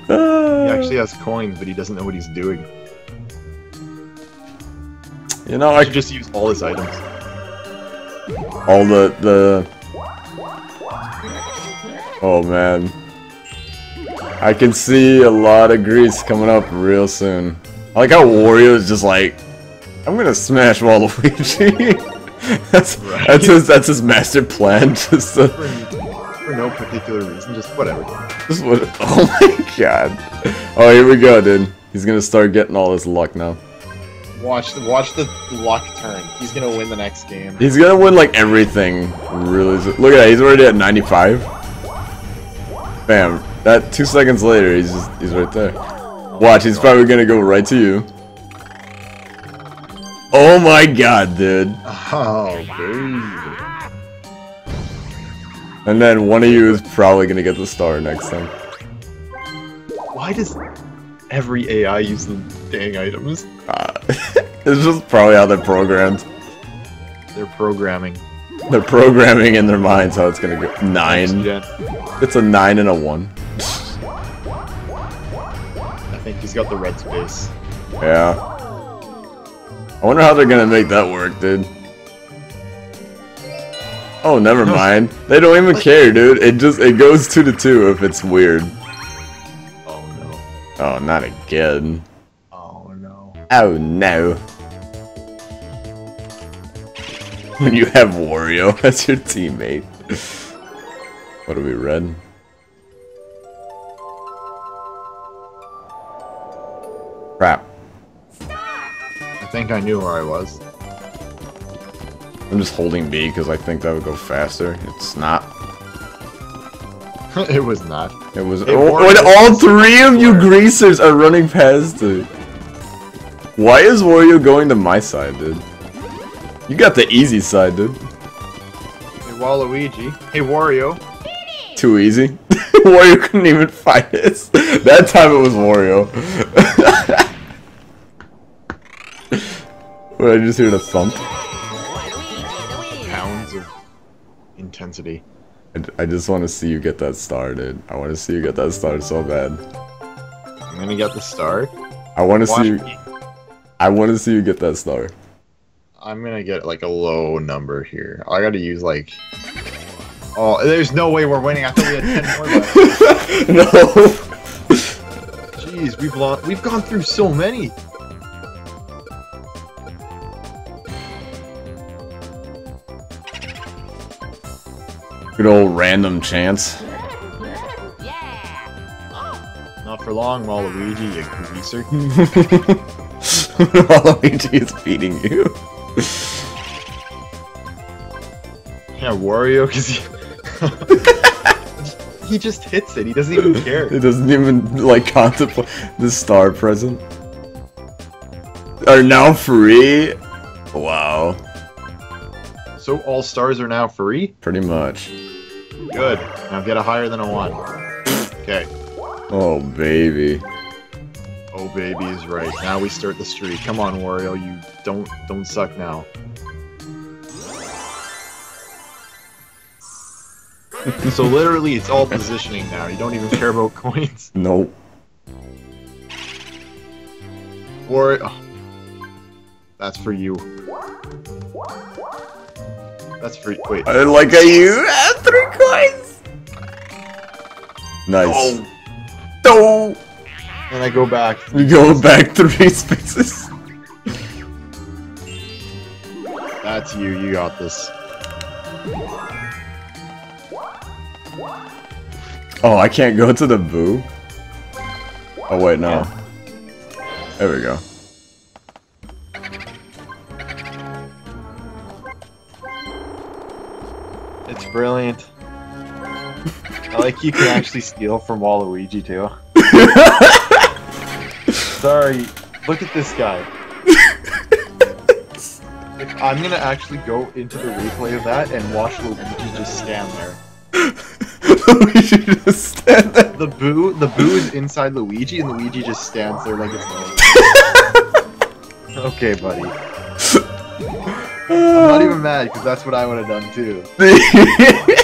He *laughs* actually has coins, but he doesn't know what he's doing. you know, I should just use all his items. all the the. Oh man, I can see a lot of grease coming up real soon. I like how Wario is just like, I'm gonna smash Waluigi. *laughs* that's Right. that's his that's his master plan. *laughs* Just to, For, for no particular reason, just whatever. just what? *laughs* Oh my god. Oh here we go, dude. He's gonna start getting all his luck now. Watch, the watch the luck turn. He's gonna win the next game. He's gonna win like everything. Really, look at that. He's already at 95. Bam. That two seconds later, he's just he's right there. Watch, he's probably gonna go right to you. Oh my god, dude. Oh, baby. And then one of you is probably gonna get the star next time. Why does every AI use the dang items? Uh, *laughs* it's just probably how they're programmed. They're programming. They're programming in their minds how it's gonna go. Nine. It's a nine and a one. He's got the red space. Yeah. I wonder how they're gonna make that work, dude. Oh, never No. mind. They don't even care, dude. It just it goes two to two if it's weird. Oh no. Oh, not again. Oh no. Oh no. When you have Wario *laughs* as your teammate. what are we read? Crap. I think I knew where I was. I'm just holding B because I think that would go faster. It's not. *laughs* it was not. It was. Hey, oh, when all three of you greasers are running past it. Why is Wario going to my side, dude? You got the easy side, dude. Hey Waluigi. Hey Wario. Too easy. *laughs* Wario couldn't even fight this. *laughs* That time it was Wario. What, I just hear the thump? Pounds of intensity. I, I just want to see you get that star, dude. I want to see you get that star so bad. I'm gonna get the star. I want to see you. I want to see you get that star. I'm gonna get like a low number here. I gotta use like. Oh, there's no way we're winning. I thought we had ten more left. *laughs* no. Jeez, we've lost. We've gone through so many. Good old random chance. Not for long, Waluigi, you greaser. *laughs* *laughs* Waluigi is beating you. Yeah, Wario, because he... *laughs* he just hits it. He doesn't even care. It doesn't even like contemplate the star present. Are now free. Wow, So all stars are now free? pretty much. Good. Now get a higher than a one. Okay. Oh baby. Oh baby is right. Now we start the streak. Come on, Wario. You don't don't suck now. *laughs* so literally, it's all positioning now. You don't even care about *laughs* coins. Nope. Wario. oh. That's for you. That's for wait. I like how you have three coins. Nice. Oh, Oh. and I go back. We go back three *laughs* spaces. That's you. You got this. Oh, I can't go to the boo. Oh wait, no. There we go. Brilliant. I like you can actually steal from Waluigi too. Sorry, look at this guy. Like, I'm gonna actually go into the replay of that and watch Luigi just stand there. should just stand there. The boo, the boo is inside Luigi, and Luigi just stands there like it's normal. *laughs* okay, buddy. I'm not uh. even mad because that's what I would have done too. *laughs*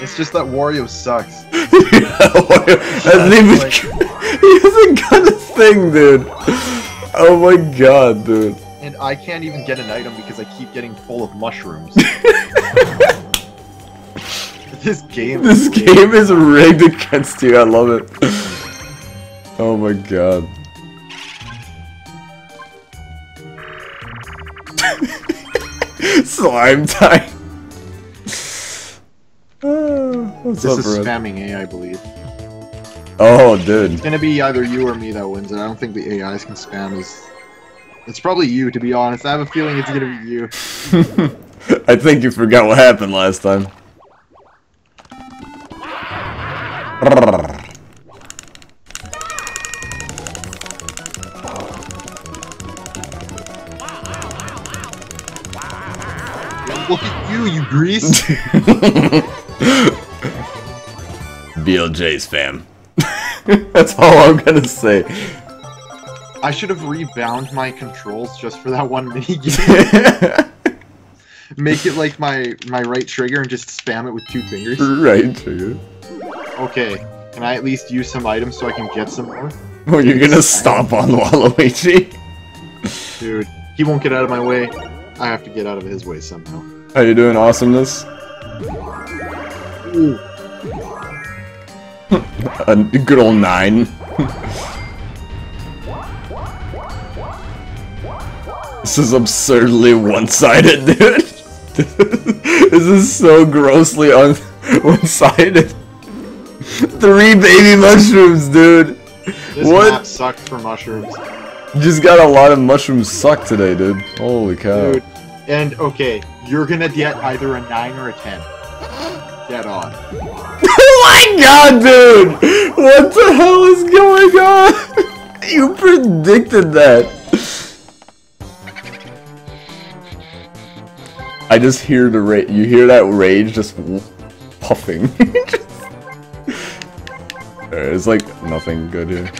It's just that Wario sucks. *laughs* hasn't even *laughs* he hasn't got a thing, dude. Oh my god, dude. And I can't even get an item because I keep getting full of mushrooms. this game. This is game is rigged against you. I love it. Oh my god. Slime time. *sighs* Oh, What's This up, is bro? spamming A, I believe. Oh, dude. It's gonna be either you or me that wins it. I don't think the AIs can spam as. It's probably you, to be honest. I have a feeling it's gonna be you. *laughs* I think you forgot what happened last time. *laughs* you, you grease! *laughs* BLJ's fam. *laughs* That's all I'm gonna say. I should have rebound my controls just for that one *laughs* minigame. Make it like my my right trigger and just spam it with two fingers. right, trigger. Okay, can I at least use some items so I can get some more? Oh, you're gonna stomp on Waluigi? Dude, he won't get out of my way. I have to get out of his way somehow. How you doing, awesomeness? *laughs* A good old nine. *laughs* this is absurdly one-sided, *laughs* dude. this is so grossly un one-sided. Three baby mushrooms, dude. This What? map sucked for mushrooms. You just got a lot of mushrooms sucked today, dude. Holy cow. Dude, and okay, you're gonna get either a 9 or a 10. Dead on. oh *laughs* my god, dude! What the hell is going on? *laughs* you predicted that. I just hear the rage. You hear that rage just puffing. *laughs* It's like nothing good here.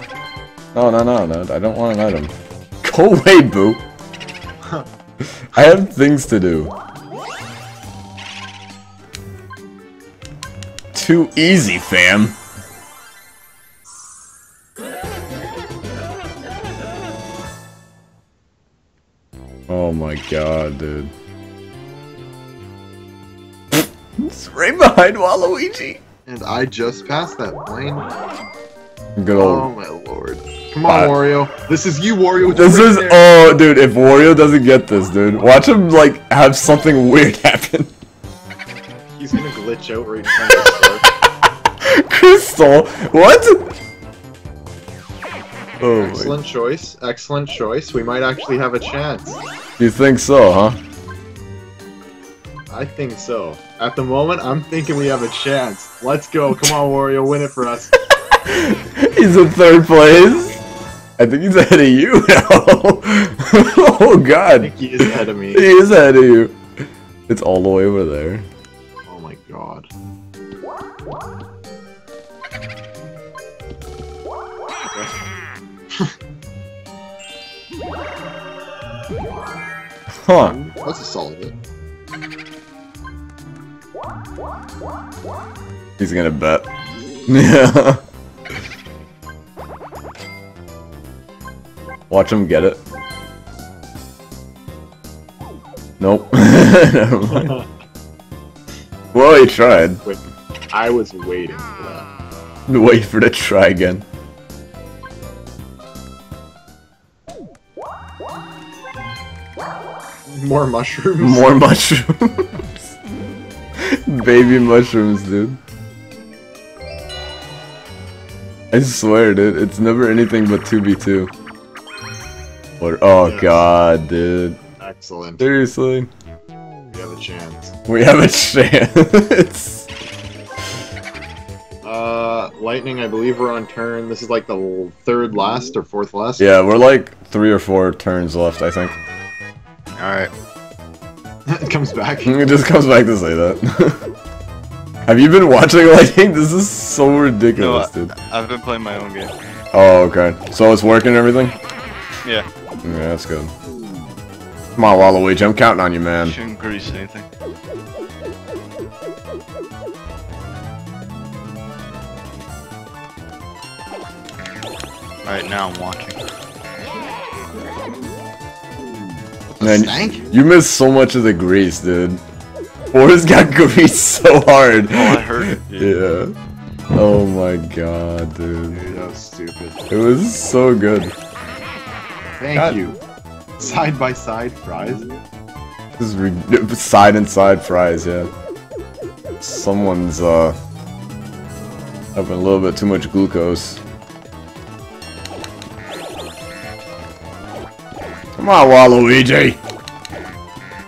No, no, no, no. I don't want an item. Go away, boo. I have things to do. Too easy, fam. Oh my god, dude. it's right behind Waluigi. And I just passed that plane. Good old. Oh my lord. Come on, Uh, Wario. This is you, Wario. This right is there. oh, dude. If Wario doesn't get this, dude, watch him like have something *laughs* weird happen. He's gonna glitch out right in *laughs* Crystal, what? Oh, my. Excellent choice. Excellent choice. We might actually have a chance. You think so, huh? I think so. At the moment, I'm thinking we have a chance. Let's go. Come on, Wario, win it for us. *laughs* He's in third place. I think he's ahead of you now. *laughs* oh I god. think he is ahead of me. He is ahead of you. It's all the way over there. Huh. That's a solid hit. He's gonna bet. Yeah. *laughs* Watch him get it. Nope. Never *laughs* mind. Well, he tried. I was waiting for that. Wait for it to try again. More mushrooms. *laughs* More mushrooms. *laughs* Baby mushrooms, dude. I swear, dude, it's never anything but 2v2. What? Oh Yes. god, dude. Excellent. Seriously? We have a chance. We have a *laughs* chance. Uh, lightning. I believe we're on turn. This is like the third last or fourth last. yeah, we're like three or four turns left, I think. Alright. *laughs* it comes back. *laughs* It just comes back to say that. *laughs* have you been watching Lightning? This is so ridiculous, No, dude. I've been playing my own game. Oh, okay. So it's working and everything? Yeah. Yeah, that's good. Come on, Waluigi, I'm counting on you, man. Shouldn't grease anything. Alright, now I'm watching. Man, Stank? you missed so much of the grease, dude. Forrest got *laughs* greased so hard. Oh, I heard it. dude. Yeah. Oh my god, dude. Dude, that was stupid. It was so good. Thank God. you. Side by side fries. This is re- side and side fries, yeah. Someone's, uh, having a little bit too much glucose. Come on, Waluigi!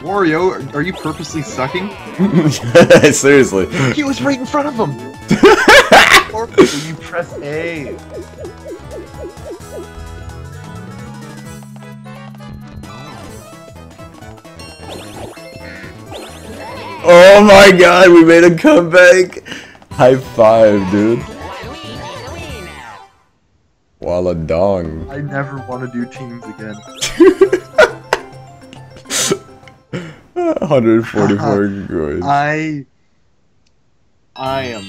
Wario, are you purposely sucking? *laughs* Seriously. He was right in front of him. *laughs* you press A. Oh my god, we made a comeback! High five, dude. Walla dong. I never want to do teams again. 144 coins. *laughs* I I am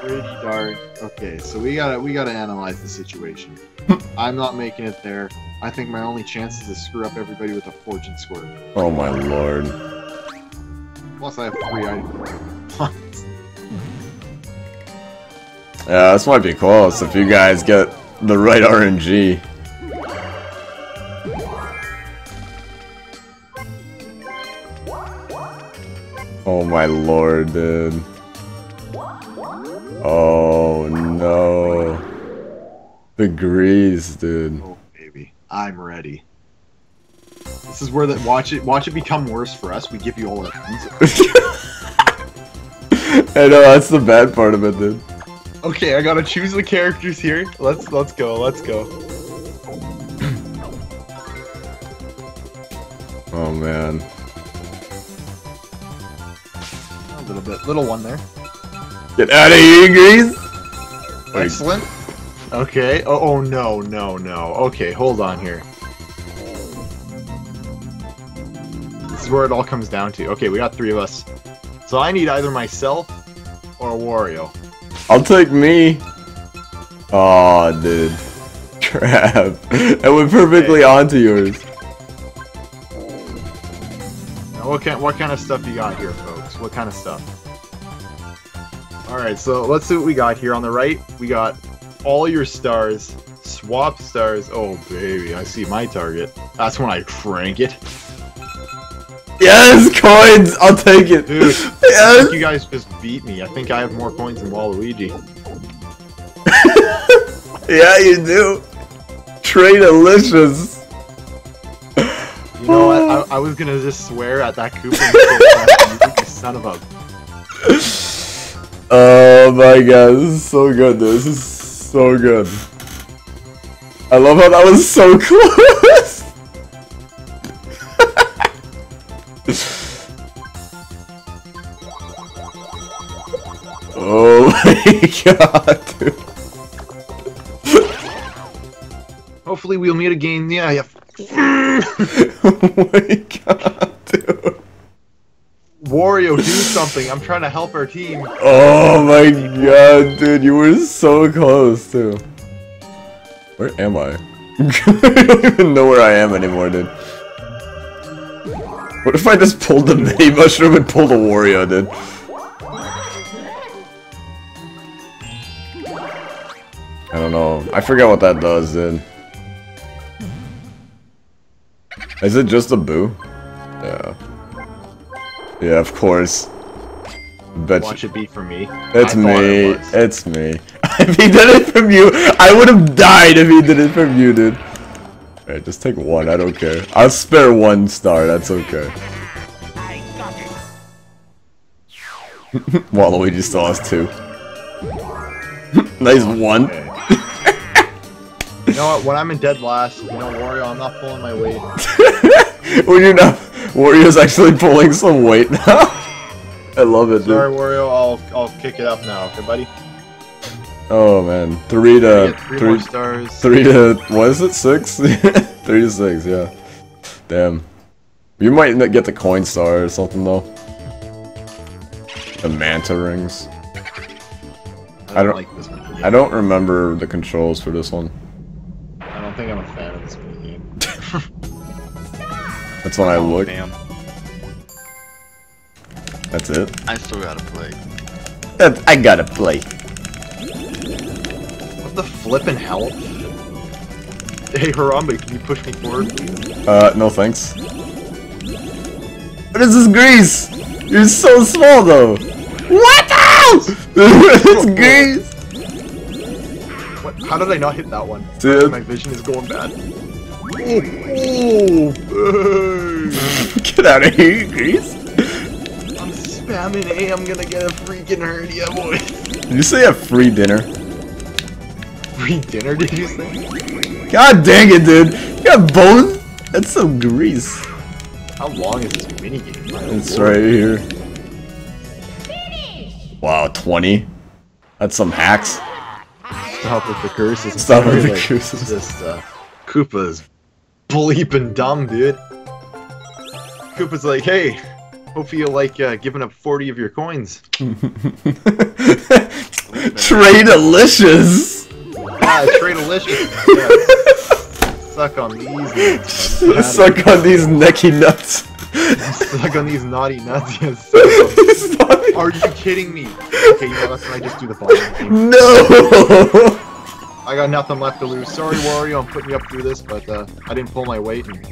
pretty dark. Okay, so we gotta we gotta analyze the situation. *laughs* I'm not making it there. I think my only chance is to screw up everybody with a fortune squirt. Oh my lord. Plus, I have three items. Yeah, this might be close if you guys get the right RNG. Oh my lord, dude. Oh no. The grease, dude. oh baby, I'm ready. This is where that watch it watch it become worse for us. We give you all our things. *laughs* I know, that's the bad part of it, dude. Okay. I gotta choose the characters here. Let's let's go. Let's go. *clears throat* Oh man. A little bit, little one there. Get out of here, grease! Excellent. Okay. Oh, oh no no no. Okay, hold on here. This is where it all comes down to. Okay, we got three of us. So I need either myself or Wario. I'll take me. Aw, dude. *laughs* Crap. That went perfectly onto yours. Now, what kind what kind of stuff you got here, folks? What kind of stuff? All right, so let's see what we got here. On the right, we got all your stars, swap stars. Oh baby, I see my target. That's when I crank it, Yes, coins! I'll take it. dude. I think Yes! you guys just beat me. I think I have more coins than Waluigi. *laughs* Yeah, you do. Trey Delicious. You know what? I, *sighs* I was gonna just swear at that Koopa. "You son of a. *laughs* Oh my god, this is so good, dude. This is so good. I love how that was so *laughs* close. Oh *laughs* my god, dude. Hopefully, we'll meet again. Yeah, yeah. *laughs* Oh my god, dude. Wario, do something. I'm trying to help our team. Oh my god, dude, you were so close too. Where am I? *laughs* I don't even know where I am anymore, dude. What if I just pulled the mini mushroom and pulled a Wario, dude? I don't know. I forget what that does, dude. Is it just a boo? Yeah. Yeah, of course. Bet Watch it be for me. it's I me. it. It's me. *laughs* if he did it from you, I would have died if he did it from you, dude. Just take one. I don't care. I'll spare one star. That's okay. *laughs* Waluigi still has two. *laughs* nice one. *laughs* You know what? When I'm in dead last, you know, Wario, I'm not pulling my weight. when you're not, Wario's actually pulling some weight now. I love it, Sorry, dude. Wario. I'll I'll kick it up now. Okay, buddy. Oh man, three to get three, three, stars. three to what is it? Six? *laughs* three to six. Yeah. Damn. You might get the coin star or something though. The manta rings. I don't, I don't- like this mini. I don't remember the controls for this one. I don't think I'm a fan of this game. *laughs* That's when I oh, look. Damn. That's it. I still gotta play. I gotta play. What the flippin' hell? Hey, Harambe, can you push me forward, please? Uh, no thanks. What is this grease? You're so small though. What else? *laughs* it's grease. What? How did I not hit that one? Dude. My vision is going bad. Oh, *laughs* oh. Get out of here, grease. I'm spamming A. I'm gonna get a freaking hernia, boy. Did you say a free dinner? Free dinner, did you say? God dang it, dude. You got both? That's some grease. How long is this minigame? My It's lord. right here. Wow, 20? That's some hacks. Stop with the curses. Stop with the Like, curses. This uh, Koopa's bleeping dumb, dude. Koopa's like, hey, hope you like uh, giving up 40 of your coins. *laughs* Trade delicious. Ah, trade delicious. Suck on these. *laughs* Suck on these necky nuts. Suck on these naughty nuts. Yes. suck on- Stop. Are you kidding me? Okay, you know what? Can I just do the bottom? No. I got nothing left to lose. Sorry, Wario, I'm putting you up through this, but uh, I didn't pull my weight. And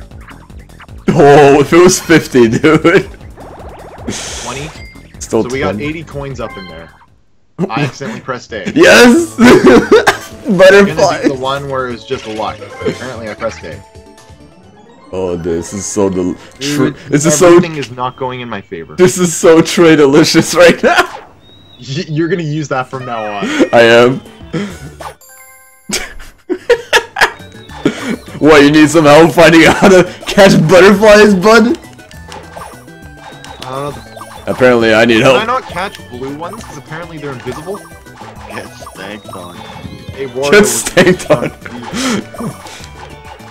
Oh, if it was 50, *laughs* dude. 20. Still So we got 80 coins up in there. *laughs* I accidentally pressed A. Yes! *laughs* Butterfly! the one where it's just a luck. Apparently I pressed A. Oh, this is so del- Dude, This is so- everything is not going in my favor. This is so Trey delicious right now! Y- You're gonna use that from now on. *laughs* I am. what, you need some help finding out how to catch butterflies, bud? I don't know. Apparently I need help. Can I not catch blue ones? Because apparently they're invisible. Get stanked on. Hey, Wario. Get was stanked on.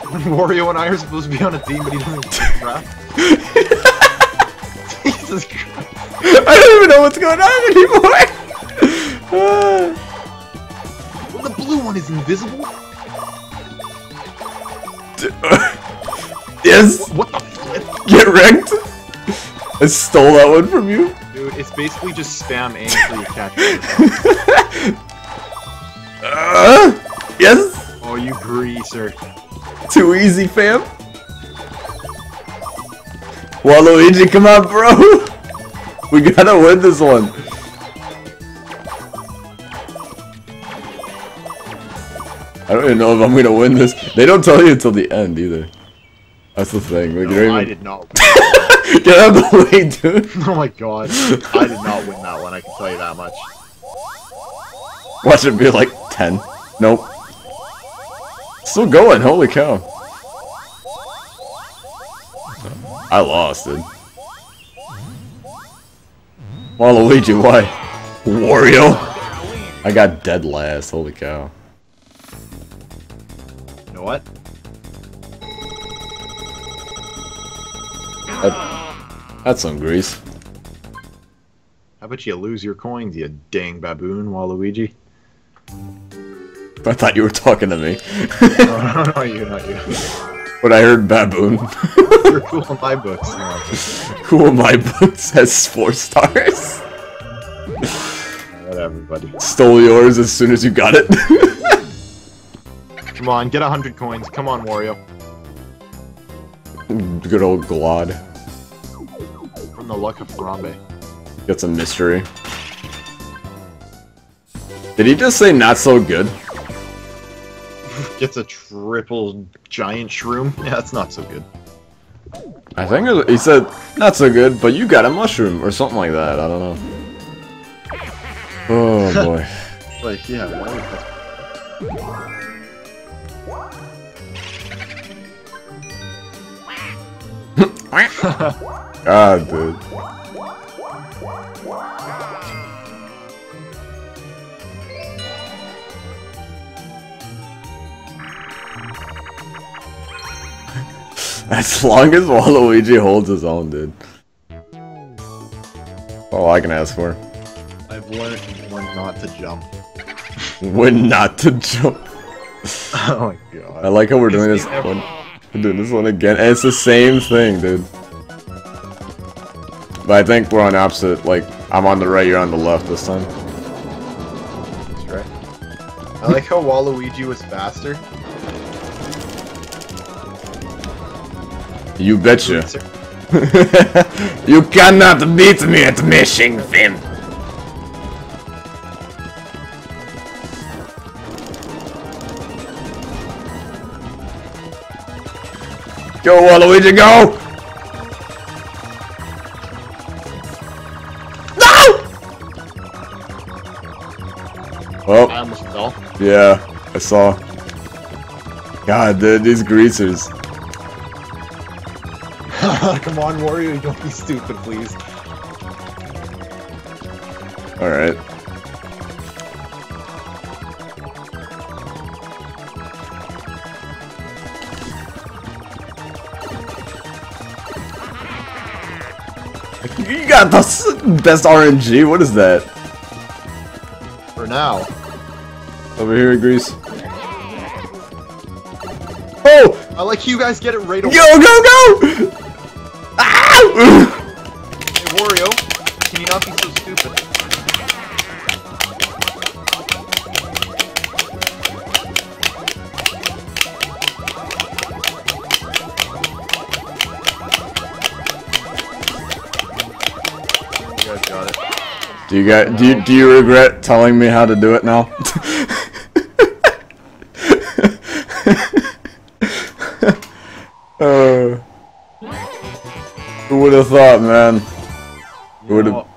When Wario and I are supposed to be on a team, but he doesn't crap. *laughs* Jesus Christ. I don't even know what's going on anymore! Well, the blue one is invisible? *laughs* yes! What the flip? Get wrecked! I stole that one from you. Dude, it's basically just spam aim until you catch *laughs* it. Uh, yes! Oh, you greaser. Too easy, fam. Waluigi, come on, bro! *laughs* We gotta win this one. I don't even know if I'm gonna win this. They don't tell you until the end either. That's the thing. Like, No, don't I did not. *laughs* *laughs* Get out of the way, dude. *laughs* oh my god. I did not win that one, I can tell you that much. Watch it be like 10. Nope. Still going, holy cow. I lost, dude. Waluigi, why? Wario? I got dead last, holy cow. You know what? That, that's some grease. How about you lose your coins, you dang baboon, Waluigi? I thought you were talking to me. *laughs* no, no, no, you, not you. But I heard baboon. You're cool in my books. No. Who am I books has four stars? Whatever, buddy. Stole yours as soon as you got it. Come on, get a hundred coins. Come on, Wario. Good old Glad. The luck of Harambe. Got some mystery. Did he just say not so good? *laughs* Gets a triple giant shroom. Yeah, that's not so good. I think it was- he said not so good, but you got a mushroom or something like that. I don't know. Oh *laughs* boy. Like, yeah, Wario *laughs* God, dude. *laughs* As long as Waluigi holds his own, dude. All I can ask for. I've learned when not to jump. *laughs* When not to jump. *laughs* oh my god. I like how we're doing this This one. We're doing this one again, and it's the same thing, dude. But I think we're on opposite. Like, I'm on the right, you're on the left this time. That's right. I like how Waluigi was faster. You betcha. *laughs* you cannot beat me at meshing film. Go, Waluigi, go! I almost fell. yeah, I saw. God, dude, these greasers. *laughs* Come on, Wario, don't be stupid, please. Alright. You got the best RNG, what is that? For now. Over here, Grease. Oh! I like you guys get it right away. Yo, go, go! Ah! Hey, Wario, can you not be so stupid? You guys got it. Do you got do you, do you regret telling me how to do it now? *laughs* have thought, man? It would have.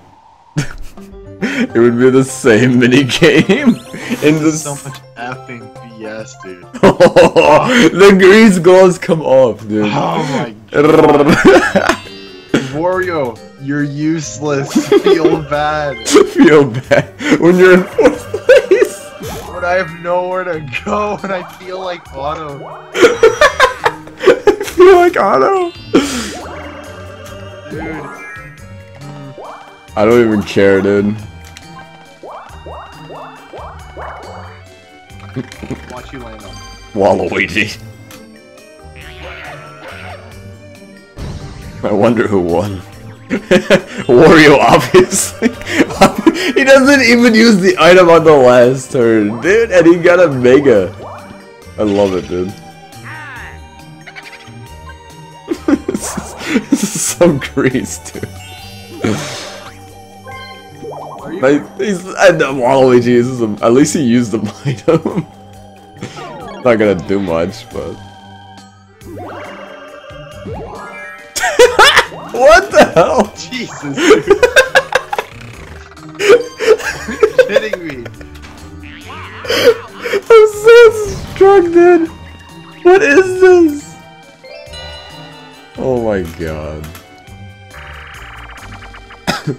*laughs* it would be the same mini game *laughs* in the. So much effing BS, dude. *laughs* the grease gloves come off, dude. Oh my god. Wario, you're useless. Feel bad. Feel bad when you're in fourth place. But I have nowhere to go and I feel like Otto. feel like Otto. Dude. I don't even care, dude. Watch you land on. Waluigi. I wonder who won. *laughs* Wario, obviously. *laughs* he doesn't even use the item on the last turn, dude, and he got a mega. I love it, dude. *laughs* *laughs* this, is, this is some grease, dude. Like, he's, know Waluigi uses them. At least he used the *laughs* item. Not gonna do much, but. *laughs* what the hell? Jesus, dude. Are you kidding me? I'm so struck, dude. What is this? Oh my god. *coughs*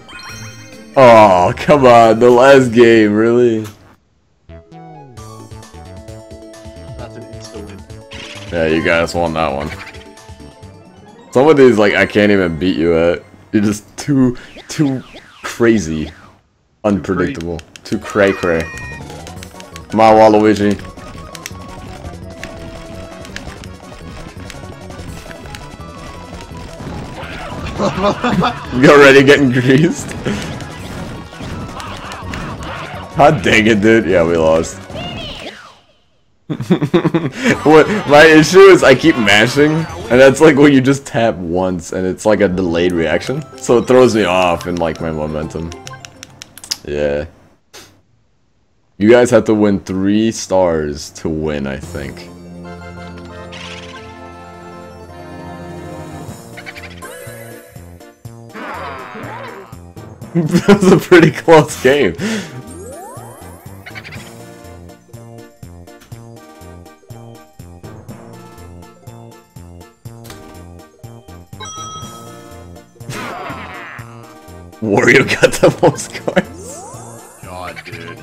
oh, come on. The last game, really? Yeah, you guys won that one. Some of these, like, I can't even beat you at. You're just too, too crazy. Unpredictable. Too cray cray. Come on, Waluigi. *laughs* You already getting greased? God dang it, dude. Yeah, we lost. *laughs* what my issue is I keep mashing and that's like when you just tap once and it's like a delayed reaction so it throws me off in like my momentum yeah you guys have to win three stars to win I think *laughs* that was a pretty close game Wario got the most cards. God, dude.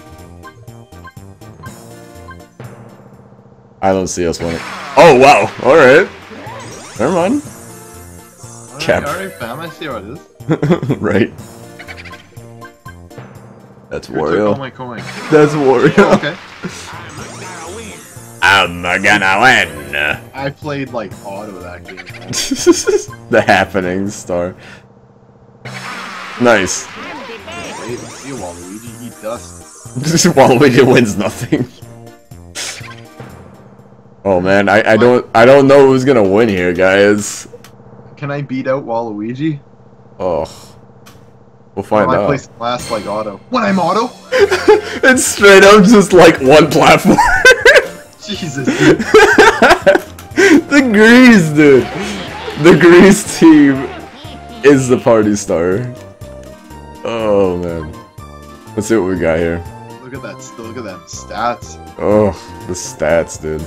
I don't see us winning. Oh wow! All right. Never mind. Alright. Alright, I see how it is. *laughs* right. That's Who took all Wario. my coin? *laughs* That's Wario. Oh, okay. I'm gonna win. I played like Otto that game. *laughs* the happening star. Nice. Wait, let's see Waluigi eat dust. *laughs* Waluigi wins nothing. Oh man, I, I don't I don't know who's gonna win here, guys. Can I beat out Waluigi? Oh, we'll find am I out. place last like Otto? When I'm Otto? *laughs* It's straight up just like one platform. *laughs* Jesus, *laughs* the Grease, dude. The Grease team is the party star. Oh man. Let's see what we got here. Look at that. Look at them stats. Oh, the stats, dude.